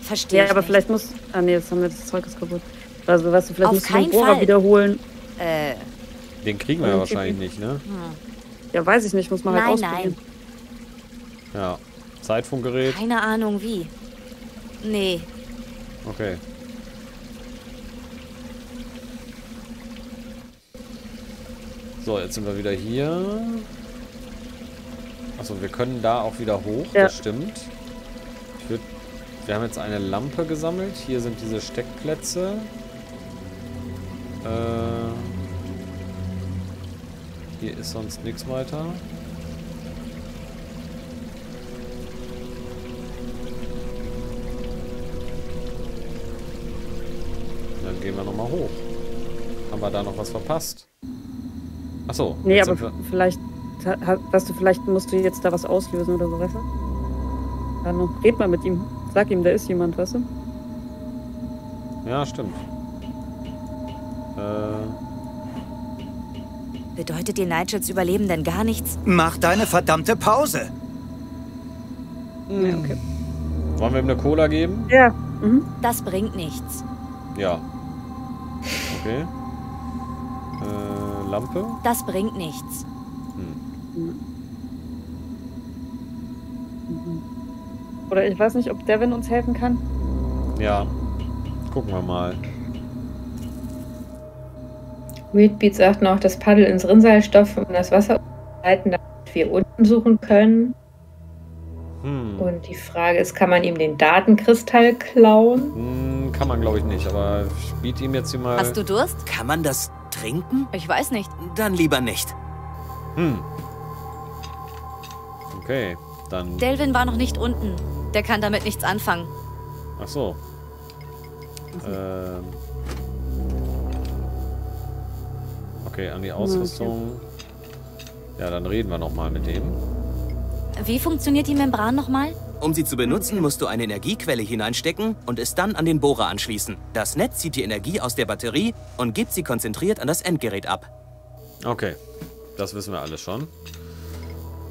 Verstehe Ja, aber nicht. vielleicht muss. Ah, nee, jetzt haben wir das Zeug ist kaputt. Also, weißt du, vielleicht Auf musst du den Bohrer Fall. wiederholen. Äh, Den kriegen wir ja Okay. wahrscheinlich nicht, ne? Ja, weiß ich nicht, muss man halt nein, ausprobieren. nein. Ja. Zeitfunkgerät. Keine Ahnung wie. Nee. Okay. So, jetzt sind wir wieder hier. Achso, wir können da auch wieder hoch, Ja. das stimmt. Würd, wir haben jetzt eine Lampe gesammelt. Hier sind diese Steckplätze. Äh, hier ist sonst nichts weiter. Dann gehen wir nochmal hoch. Haben wir da noch was verpasst? Achso. Nee, jetzt aber vielleicht, ha- ha- weißt du, vielleicht musst du jetzt da was auslösen oder so, weißt du? Hallo, red mal mit ihm. Sag ihm, da ist jemand, weißt du? Ja, stimmt. Äh, Bedeutet dir Nigels Überleben denn gar nichts? Mach deine verdammte Pause. Ja, okay. wollen wir ihm eine Cola geben? Ja. Mhm. Das bringt nichts. Ja. Okay. Äh, Lampe? Das bringt nichts. Oder ich weiß nicht, ob Devin uns helfen kann. Ja. Gucken wir mal. Weedbeat sagt noch, das Paddel ins Rinnsal stopfen und das Wasser leiten, damit wir unten suchen können. Hm. Und die Frage ist, kann man ihm den Datenkristall klauen? Hm, kann man glaube ich nicht, aber ich biete ihm jetzt hier mal. Hast du Durst? Kann man das trinken? Ich weiß nicht. Dann lieber nicht. Hm. Okay, dann. Delvin war noch nicht unten. Der kann damit nichts anfangen. Ach so. Ähm. Okay, an die Ausrüstung. Ja, dann reden wir noch mal mit dem. Wie funktioniert die Membran nochmal? Um sie zu benutzen, musst du eine Energiequelle hineinstecken und es dann an den Bohrer anschließen. Das Netz zieht die Energie aus der Batterie und gibt sie konzentriert an das Endgerät ab. Okay, das wissen wir alles schon.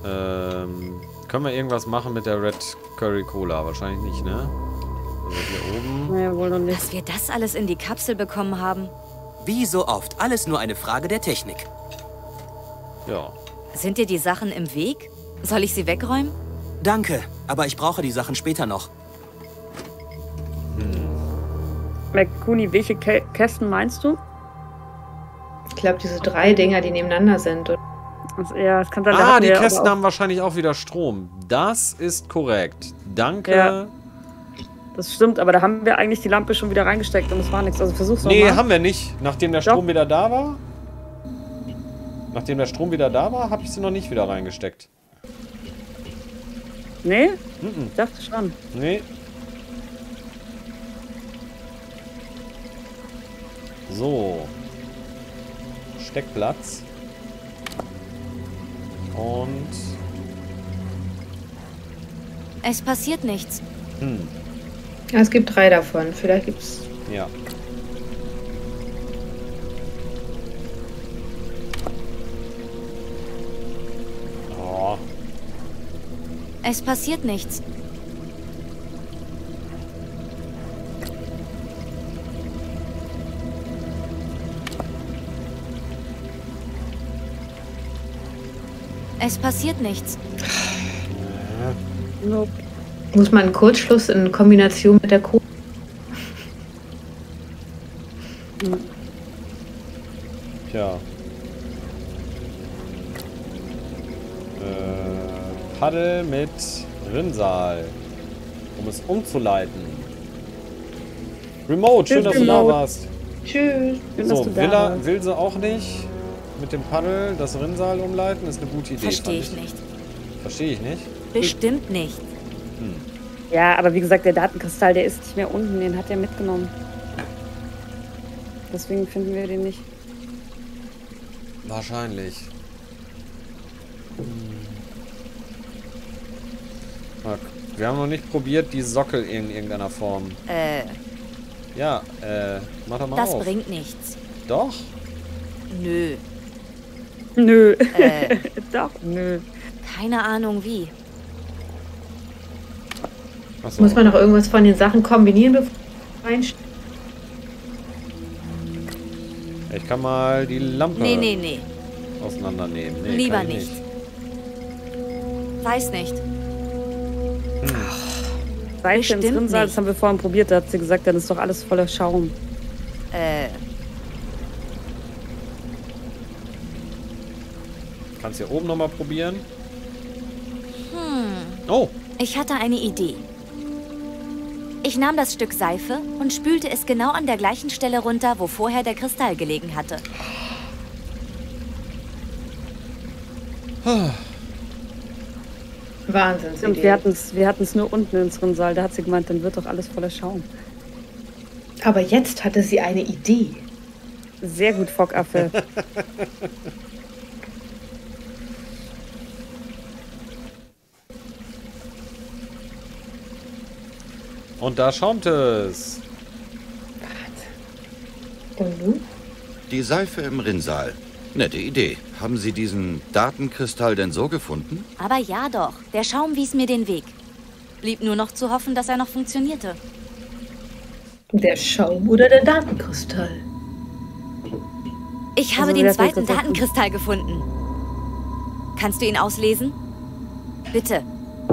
Ähm, können wir irgendwas machen mit der Red Curry Cola? Wahrscheinlich nicht, ne? Also hier oben. Naja, wohl noch nicht. Dass wir das alles in die Kapsel bekommen haben. Wie so oft, alles nur eine Frage der Technik. Ja. Sind dir die Sachen im Weg? Soll ich sie wegräumen? Danke, aber ich brauche die Sachen später noch. McCooney, welche Kä Kästen meinst du? Ich glaube, diese drei Dinger, die nebeneinander sind. Und Also, ja, es kann sein, Ah, die Kästen haben wahrscheinlich auch wieder Strom. Das ist korrekt. Danke. Ja. Das stimmt, aber da haben wir eigentlich die Lampe schon wieder reingesteckt und es war nichts. Also versuch's Nee, nochmal. haben wir nicht. Nachdem der Doch. Strom wieder da war. Nachdem der Strom wieder da war, habe ich sie noch nicht wieder reingesteckt. Nee? Mhm. Ich dachte schon. Nee. So. Steckplatz. Und. Es passiert nichts. Hm. es gibt drei davon. Vielleicht gibt es. Ja. Es passiert nichts. Es passiert nichts. Nope. Muss man Kurzschluss in Kombination mit der Kohle? Paddel mit Rinnsal. Um es umzuleiten. Remote, schön, Tschüss, dass du da Remote. warst. Tschüss. Schön, dass So, du da will, er, warst. will sie auch nicht mit dem Paddel das Rinnsal umleiten? Ist eine gute Idee. Verstehe fand ich nicht. Verstehe ich nicht. Bestimmt nicht. Ja, aber wie gesagt, der Datenkristall, der ist nicht mehr unten. Den hat er mitgenommen. Deswegen finden wir den nicht. Wahrscheinlich. Gu- Wir haben noch nicht probiert, die Sockel in irgendeiner Form. Äh, Ja, äh, mach doch mal das auf. bringt nichts. Doch? Nö. Nö. Äh, *laughs* Doch, nö. keine Ahnung wie. Achso. Muss man noch irgendwas von den Sachen kombinieren, bevor man reinsteigt? Ich kann mal die Lampe Nee, nee, nee. auseinandernehmen. Nee, Lieber kann ich nicht. Weiß nicht. Seife ins Rinnsal, nicht. das haben wir vorhin probiert, da hat sie gesagt, dann ist doch alles voller Schaum. Äh, Kannst hier oben nochmal probieren. Oh, ich hatte eine Idee. Ich nahm das Stück Seife und spülte es genau an der gleichen Stelle runter, wo vorher der Kristall gelegen hatte. Wahnsinnsidee. Und wir hatten es wir hatten's nur unten ins Rinnsal, da hat sie gemeint, dann wird doch alles voller Schaum. Aber jetzt hatte sie eine Idee. Sehr gut, Fockaffe. *laughs* und da schaumt es. Und nun? Die Seife im Rinnsal. Nette Idee. Haben Sie diesen Datenkristall denn so gefunden? Aber ja doch, der Schaum wies mir den Weg. Blieb nur noch zu hoffen, dass er noch funktionierte. Der Schaum oder der Datenkristall? Ich habe Also, den zweiten? Datenkristall gefunden. Kannst du ihn auslesen? Bitte.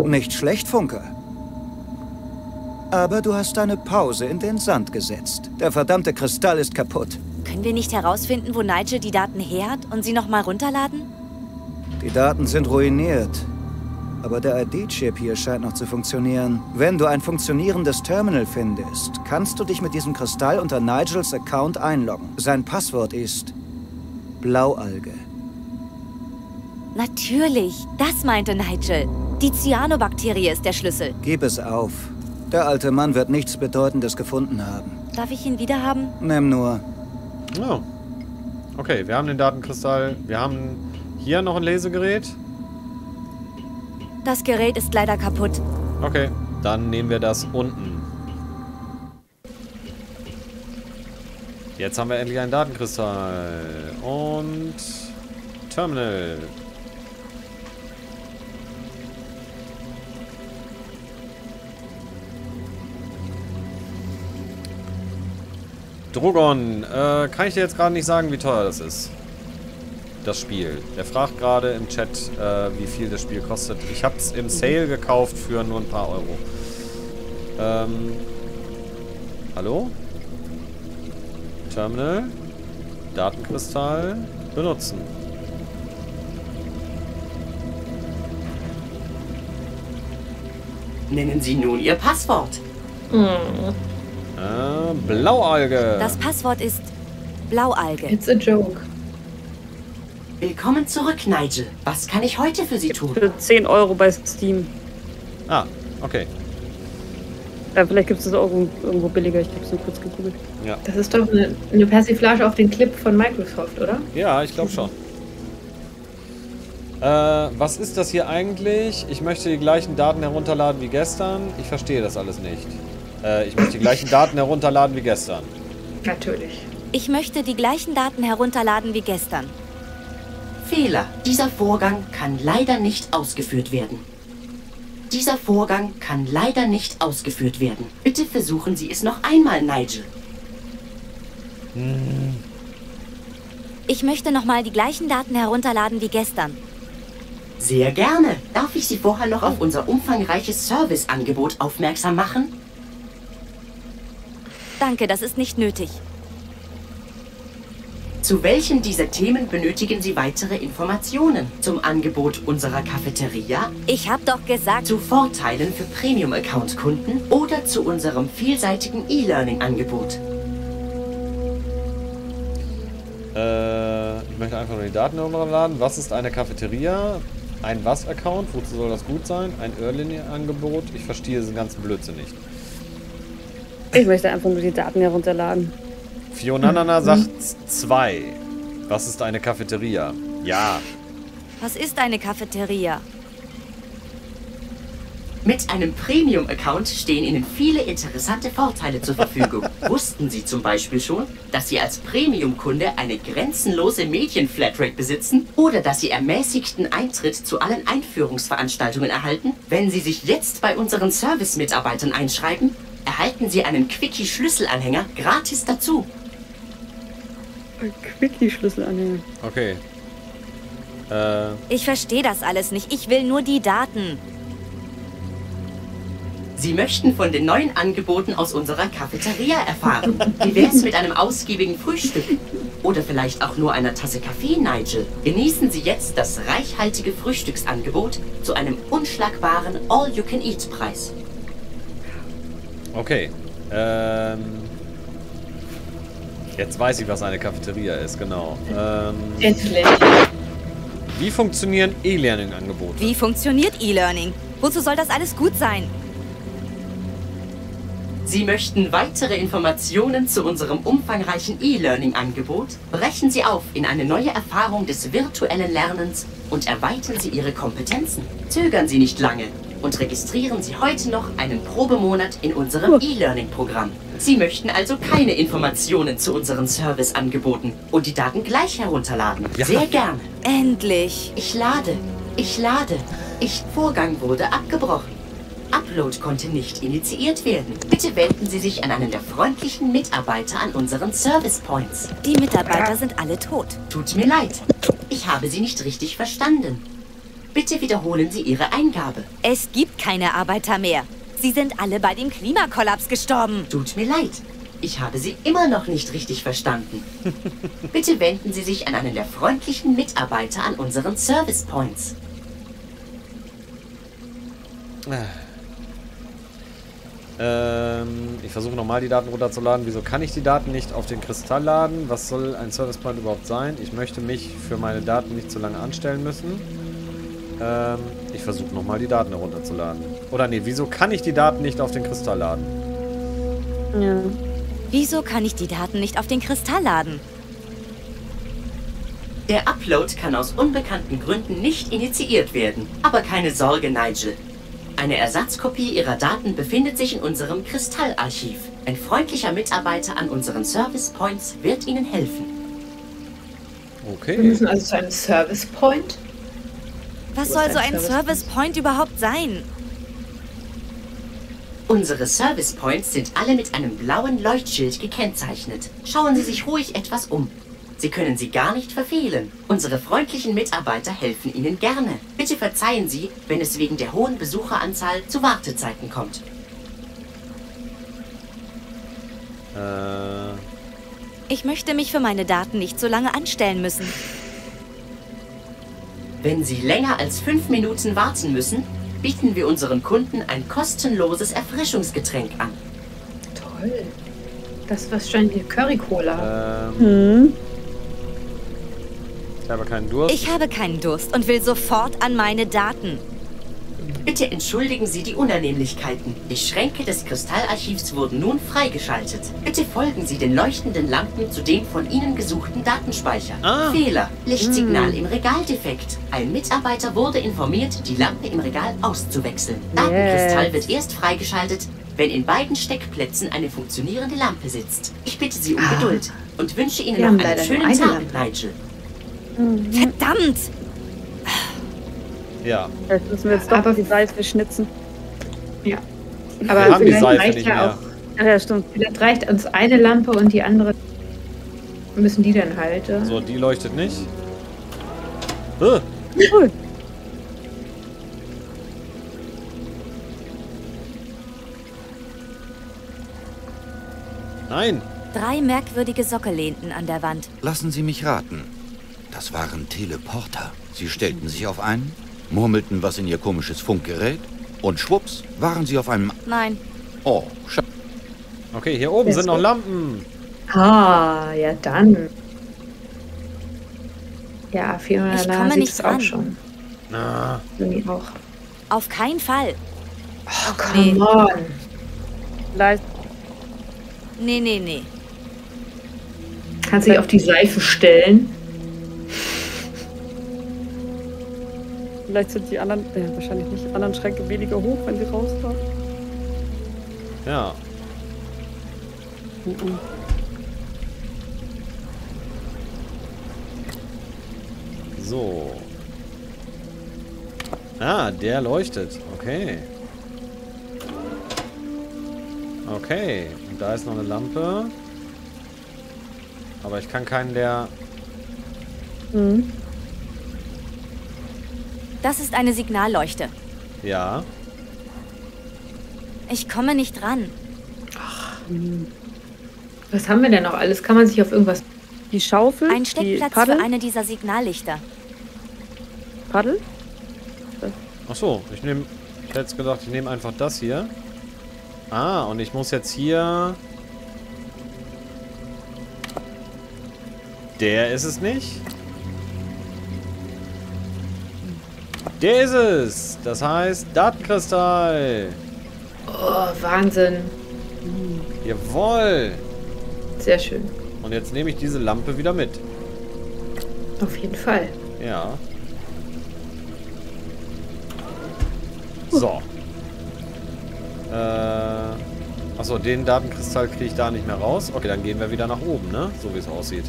Nicht schlecht, Funke. Aber du hast eine Pause in den Sand gesetzt. Der verdammte Kristall ist kaputt. Können wir nicht herausfinden, wo Nigel die Daten her hat und sie nochmal runterladen? Die Daten sind ruiniert. Aber der ID-Chip hier scheint noch zu funktionieren. Wenn du ein funktionierendes Terminal findest, kannst du dich mit diesem Kristall unter Nigels Account einloggen. Sein Passwort ist Blaualge. Natürlich, das meinte Nigel. Die Cyanobakterie ist der Schlüssel. Gib es auf. Der alte Mann wird nichts Bedeutendes gefunden haben. Darf ich ihn wieder haben? Nimm nur. Oh. Okay, wir haben den Datenkristall. Wir haben hier noch ein Lesegerät. Das Gerät ist leider kaputt. Okay, dann nehmen wir das unten. Jetzt haben wir endlich einen Datenkristall. Und Terminal. Drogon, äh, kann ich dir jetzt gerade nicht sagen, wie teuer das ist. Das Spiel. Der fragt gerade im Chat, äh, wie viel das Spiel kostet. Ich habe es im Sale gekauft für nur ein paar Euro. Ähm, hallo? Terminal. Datenkristall. Benutzen. Nennen Sie nun Ihr Passwort. Äh, Blaualge. Das Passwort ist Blaualge. It's a joke. Willkommen zurück, Nigel. Was kann ich heute für Sie tun? Für 10 Euro bei Steam. ah, okay. Äh, vielleicht gibt es das auch irgendwo- billiger. Ich habe es nur kurz gegoogelt. Das ist doch eine, eine Persiflage auf den Clip von Microsoft, oder? Ja, ich glaube schon. Äh, was ist das hier eigentlich? Ich möchte die gleichen Daten herunterladen wie gestern. Ich verstehe das alles nicht. Äh, ich möchte die gleichen Daten herunterladen wie gestern. Natürlich. Ich möchte die gleichen Daten herunterladen wie gestern. Fehler. Dieser Vorgang kann leider nicht ausgeführt werden. Dieser Vorgang kann leider nicht ausgeführt werden. Bitte versuchen Sie es noch einmal, Nigel. Ich möchte nochmal die gleichen Daten herunterladen wie gestern. Sehr gerne. Darf ich Sie vorher noch auf unser umfangreiches Serviceangebot aufmerksam machen? Danke, das ist nicht nötig. Zu welchen dieser Themen benötigen Sie weitere Informationen? Zum Angebot unserer Cafeteria? Ich hab doch gesagt, Zu Vorteilen für Premium-Account-Kunden? Oder zu unserem vielseitigen E-Learning-Angebot? Äh, ich möchte einfach nur die Daten herunterladen. Was ist eine Cafeteria? Ein Was-Account? Wozu soll das gut sein? Ein Early-Angebot? Ich verstehe diesen ganzen Blödsinn nicht. Ich möchte einfach nur die Daten herunterladen. Fionanana sagt 2. Was ist eine Mit einem Premium-Account stehen Ihnen viele interessante Vorteile zur Verfügung. *laughs* Wussten Sie zum Beispiel schon, dass Sie als Premium-Kunde eine grenzenlose Medien-Flatrate besitzen oder dass Sie ermäßigten Eintritt zu allen Einführungsveranstaltungen erhalten? Wenn Sie sich jetzt bei unseren Service-Mitarbeitern einschreiben, erhalten Sie einen Quickie-Schlüsselanhänger gratis dazu. Quickie-Schlüsselanhänger. Okay. Äh, Ich verstehe das alles nicht. Ich will nur die Daten. Sie möchten von den neuen Angeboten aus unserer Cafeteria erfahren. Wie wär's mit einem ausgiebigen Frühstück? Oder vielleicht auch nur einer Tasse Kaffee, Nigel? Genießen Sie jetzt das reichhaltige Frühstücksangebot zu einem unschlagbaren All-You-Can-Eat-Preis. Okay. Ähm, jetzt weiß ich, was eine Cafeteria ist, genau. Ähm, Endlich. wie funktionieren E-Learning-Angebote? Wie funktioniert E-Learning? Wozu soll das alles gut sein? Sie möchten weitere Informationen zu unserem umfangreichen E-Learning-Angebot? Brechen Sie auf in eine neue Erfahrung des virtuellen Lernens und erweitern Sie Ihre Kompetenzen. Zögern Sie nicht lange und registrieren Sie heute noch einen Probemonat in unserem E-Learning-Programm. Sie möchten also keine Informationen zu unseren Serviceangeboten und die Daten gleich herunterladen. Ja. Sehr gerne. Endlich. Ich lade. Ich lade. Ich Vorgang wurde abgebrochen. Upload konnte nicht initiiert werden. Bitte wenden Sie sich an einen der freundlichen Mitarbeiter an unseren Service Points. Die Mitarbeiter sind alle tot. Tut mir leid. Ich habe Sie nicht richtig verstanden. Bitte wiederholen Sie Ihre Eingabe. Es gibt keine Arbeiter mehr. Sie sind alle bei dem Klimakollaps gestorben. Tut mir leid. Ich habe Sie immer noch nicht richtig verstanden. *laughs* Bitte wenden Sie sich an einen der freundlichen Mitarbeiter an unseren Service Points. Ähm, ich versuche nochmal die Daten runterzuladen. Wieso kann ich die Daten nicht auf den Kristall laden? Was soll ein Service Point überhaupt sein? Ich möchte mich für meine Daten nicht zu lange anstellen müssen. Ähm, ich versuche nochmal die Daten herunterzuladen. Oder nee, wieso kann ich die Daten nicht auf den Kristall laden? Ja. Wieso kann ich die Daten nicht auf den Kristall laden? Der Upload kann aus unbekannten Gründen nicht initiiert werden. Aber keine Sorge, Nigel. Eine Ersatzkopie Ihrer Daten befindet sich in unserem Kristallarchiv. Ein freundlicher Mitarbeiter an unseren Service Points wird Ihnen helfen. Wir Okay. müssen also zu einem Service Point. Was soll so ein Service Point überhaupt sein? Unsere Service Points sind alle mit einem blauen Leuchtschild gekennzeichnet. Schauen Sie sich ruhig etwas um. Sie können sie gar nicht verfehlen. Unsere freundlichen Mitarbeiter helfen Ihnen gerne. Bitte verzeihen Sie, wenn es wegen der hohen Besucheranzahl zu Wartezeiten kommt. Äh, Ich möchte mich für meine Daten nicht so lange anstellen müssen. Wenn Sie länger als fünf Minuten warten müssen, bieten wir unseren Kunden ein kostenloses Erfrischungsgetränk an. Toll. Das ist wahrscheinlich Curry-Cola. ähm, Hm. ich habe keinen Durst. Ich habe keinen Durst und will sofort an meine Daten. Bitte entschuldigen Sie die Unannehmlichkeiten. Die Schränke des Kristallarchivs wurden nun freigeschaltet. Bitte folgen Sie den leuchtenden Lampen zu dem von Ihnen gesuchten Datenspeicher. Ah. Fehler. Lichtsignal im Regaldefekt. Ein Mitarbeiter wurde informiert, die Lampe im Regal auszuwechseln. Datenkristall wird erst freigeschaltet, wenn in beiden Steckplätzen eine funktionierende Lampe sitzt. Ich bitte Sie um Ah. Geduld und wünsche Ihnen Wir noch einen schönen eine Tag, Lampe. Nigel. Verdammt! Ja. Vielleicht müssen wir jetzt doch Aber- die Seife schnitzen. Ja. Wir Aber haben die vielleicht Seife reicht nicht ja mehr. auch. Ach ja, stimmt. Vielleicht reicht uns eine Lampe und die andere müssen die dann halt. äh, So, die leuchtet nicht. Äh, Cool. nein. Drei merkwürdige Sockel lehnten an der Wand. Lassen Sie mich raten. Das waren Teleporter. Sie stellten sich auf einen, murmelten was in ihr komisches Funkgerät und schwupps waren sie auf einem... Nein, Oh, scha Okay, hier oben sind noch Lampen. Ah, ja dann. Ja, 400 Ich komme nicht es auch ran. schon. Ah, Irgendwie auch. auf keinen Fall. Oh, nee. come on. Leicht. Nee, nee, nee. Kannst du dich auf die Seife stellen? Vielleicht sind die anderen, äh, wahrscheinlich nicht, anderen Schränke weniger hoch, wenn sie rauskommen. Ja. Mhm. So. Ah, der leuchtet. Okay. Okay. Und da ist noch eine Lampe. Aber ich kann keinen der... Mhm. Das ist eine Signalleuchte. Ja. Ich komme nicht ran. Was haben wir denn noch alles? Kann man sich auf irgendwas. Die Schaufel, Ein die Steckplatz Paddel, für eine dieser Signallichter. Paddel. Ach so, ich nehme... Ich hätte jetzt gedacht, ich nehme einfach das hier. Ah, und ich muss jetzt hier... Der ist es nicht. Der ist es. Das heißt Datenkristall. Oh, Wahnsinn. Jawohl. Sehr schön. Und jetzt nehme ich diese Lampe wieder mit. Auf jeden Fall. Ja. So. Äh. Achso, den Datenkristall kriege ich da nicht mehr raus. Okay, dann gehen wir wieder nach oben, ne? So wie es aussieht.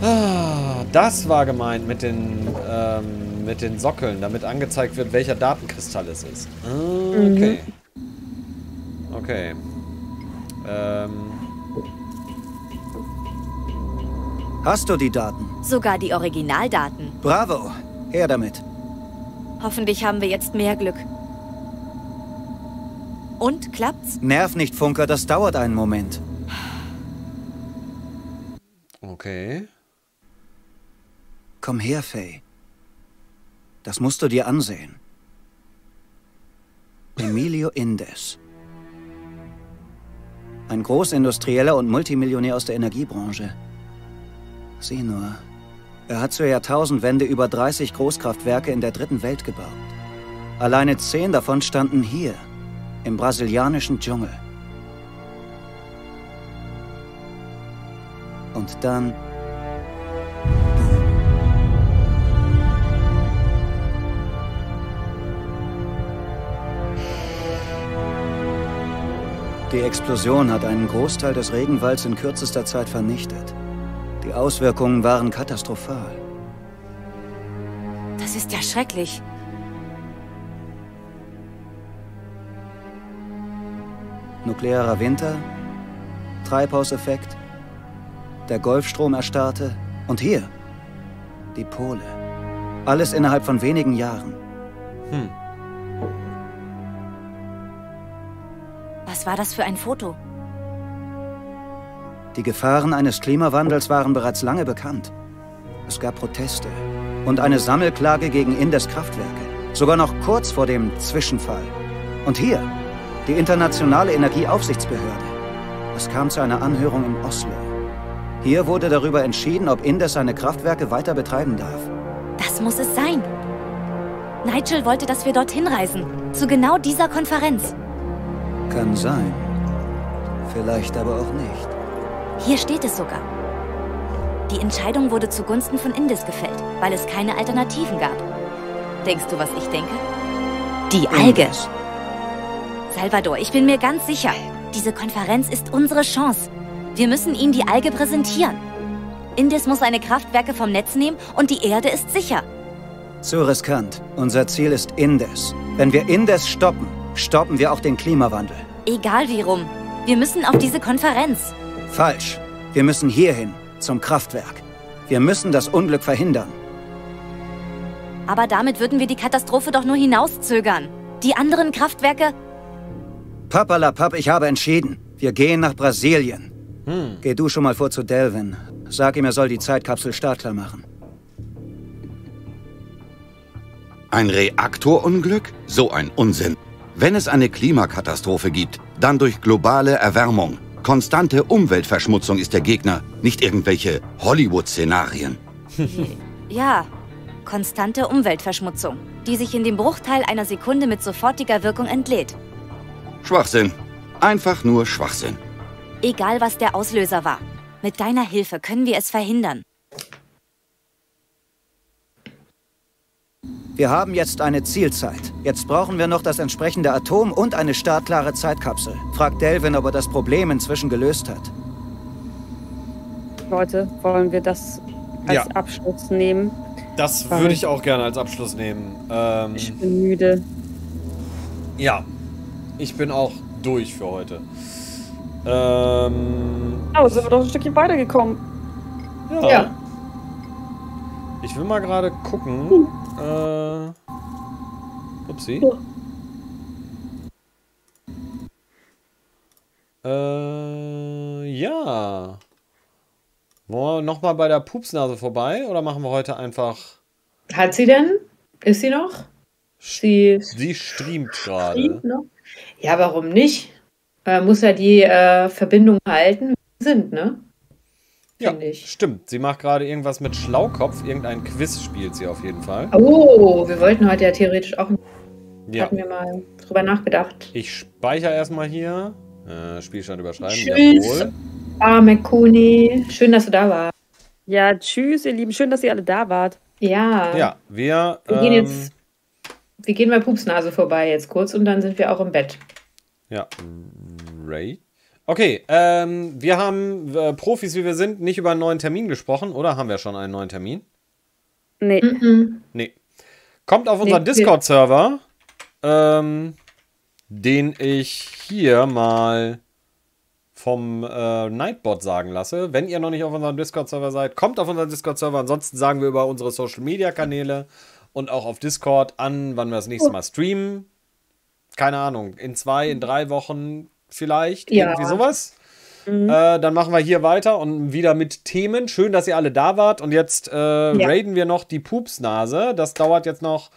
Ah, das war gemeint mit den, ähm, mit den Sockeln, damit angezeigt wird, welcher Datenkristall es ist. Okay. Okay. Ähm, Hast du die Daten? Sogar die Originaldaten. Bravo. Her damit. Hoffentlich haben wir jetzt mehr Glück. Und, klappt's? Nerv nicht, Funker, das dauert einen Moment. okay. Komm her, Faye. Das musst du dir ansehen. Emilio Indes. Ein Großindustrieller und Multimillionär aus der Energiebranche. Sieh nur. Er hat zur Jahrtausendwende über 30 Großkraftwerke in der dritten Welt gebaut. Alleine zehn davon standen hier, im brasilianischen Dschungel. Und dann Die Explosion hat einen Großteil des Regenwalds in kürzester Zeit vernichtet. Die Auswirkungen waren katastrophal. Das ist ja schrecklich. Nuklearer Winter, Treibhauseffekt, der Golfstrom erstarrte und hier die Pole. Alles innerhalb von wenigen Jahren. Hm. Was war das für ein Foto? Die Gefahren eines Klimawandels waren bereits lange bekannt. Es gab Proteste und eine Sammelklage gegen Indes Kraftwerke. Sogar noch kurz vor dem Zwischenfall. Und hier, die Internationale Energieaufsichtsbehörde. Es kam zu einer Anhörung in Oslo. Hier wurde darüber entschieden, ob Indes seine Kraftwerke weiter betreiben darf. Das muss es sein. Nigel wollte, dass wir dorthin reisen. Zu genau dieser Konferenz. Kann sein. Vielleicht aber auch nicht. Hier steht es sogar. Die Entscheidung wurde zugunsten von Indis gefällt, weil es keine Alternativen gab. Denkst du, was ich denke? Die Alge. Indes. Salvador, ich bin mir ganz sicher, diese Konferenz ist unsere Chance. Wir müssen ihnen die Alge präsentieren. Indis muss seine Kraftwerke vom Netz nehmen und die Erde ist sicher. Zu riskant. Unser Ziel ist Indes. Wenn wir Indes stoppen, stoppen wir auch den Klimawandel. Egal wie rum. Wir müssen auf diese Konferenz. Falsch. Wir müssen hierhin, zum Kraftwerk. Wir müssen das Unglück verhindern. Aber damit würden wir die Katastrophe doch nur hinauszögern. Die anderen Kraftwerke. Papalapap, ich habe entschieden. Wir gehen nach Brasilien. Hm. Geh du schon mal vor zu Delvin. Sag ihm, er soll die Zeitkapsel startklar machen. Ein Reaktorunglück? So ein Unsinn. Wenn es eine Klimakatastrophe gibt, dann durch globale Erwärmung. Konstante Umweltverschmutzung ist der Gegner, nicht irgendwelche Hollywood-Szenarien. *laughs* Ja, konstante Umweltverschmutzung, die sich in dem Bruchteil einer Sekunde mit sofortiger Wirkung entlädt. Schwachsinn. Einfach nur Schwachsinn. Egal, was der Auslöser war. Mit deiner Hilfe können wir es verhindern. Wir haben jetzt eine Zielzeit. Jetzt brauchen wir noch das entsprechende Atom und eine startklare Zeitkapsel. Frag Delvin, ob er das Problem inzwischen gelöst hat. Leute, wollen wir das als Ja. Abschluss nehmen? Das würde ich auch gerne als Abschluss nehmen. Ähm, Ich bin müde. ja, ich bin auch durch für heute. Ähm, Oh, sind wir doch ein Stückchen weitergekommen. ja. Ja. Ich will mal gerade gucken. Äh, upsie. Äh, ja. Wollen wir nochmal bei der Pupsnase vorbei oder machen wir heute einfach. Hat sie denn? Ist sie noch? Sie Sie streamt gerade. Ja, warum nicht? Äh, muss ja die äh, Verbindung halten, sind, ne? Ja, Finde ich. stimmt. Sie macht gerade irgendwas mit Schlaukopf. Irgendein Quiz spielt sie auf jeden Fall. Oh, wir wollten heute ja theoretisch auch. Ja. Hatten wir mal drüber nachgedacht. Ich speichere erstmal hier. Äh, Spielstand überschreiben. Tschüss. Jawohl. Ah, McCooney, schön, dass du da warst. Ja, tschüss, ihr Lieben. Schön, dass ihr alle da wart. Ja. Ja, wir. Wir gehen ähm, jetzt. Wir gehen bei Pupsnase vorbei jetzt kurz und dann sind wir auch im Bett. Ja, Ray. Okay, ähm, wir haben äh, Profis, wie wir sind, nicht über einen neuen Termin gesprochen, oder haben wir schon einen neuen Termin? Nee. Mhm. Nee. Kommt auf unseren Nee, Discord-Server, ähm, den ich hier mal vom äh, Nightbot sagen lasse. Wenn ihr noch nicht auf unserem Discord-Server seid, kommt auf unseren Discord-Server. Ansonsten sagen wir über unsere Social-Media-Kanäle und auch auf Discord an, wann wir das nächste Mal streamen. Keine Ahnung, in zwei, in drei Wochen vielleicht, Ja. irgendwie sowas. Äh, dann machen wir hier weiter und wieder mit Themen. Schön, dass ihr alle da wart. Und jetzt äh, raiden wir noch die Pupsnase. Das dauert jetzt noch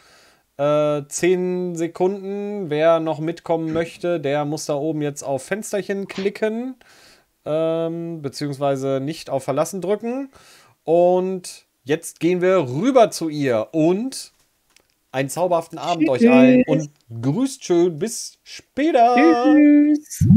äh, 10 Sekunden. Wer noch mitkommen möchte, der muss da oben jetzt auf Fensterchen klicken. Ähm, beziehungsweise nicht auf Verlassen drücken. Und jetzt gehen wir rüber zu ihr und einen zauberhaften Abend euch allen und grüßt schön bis später. Tschüss.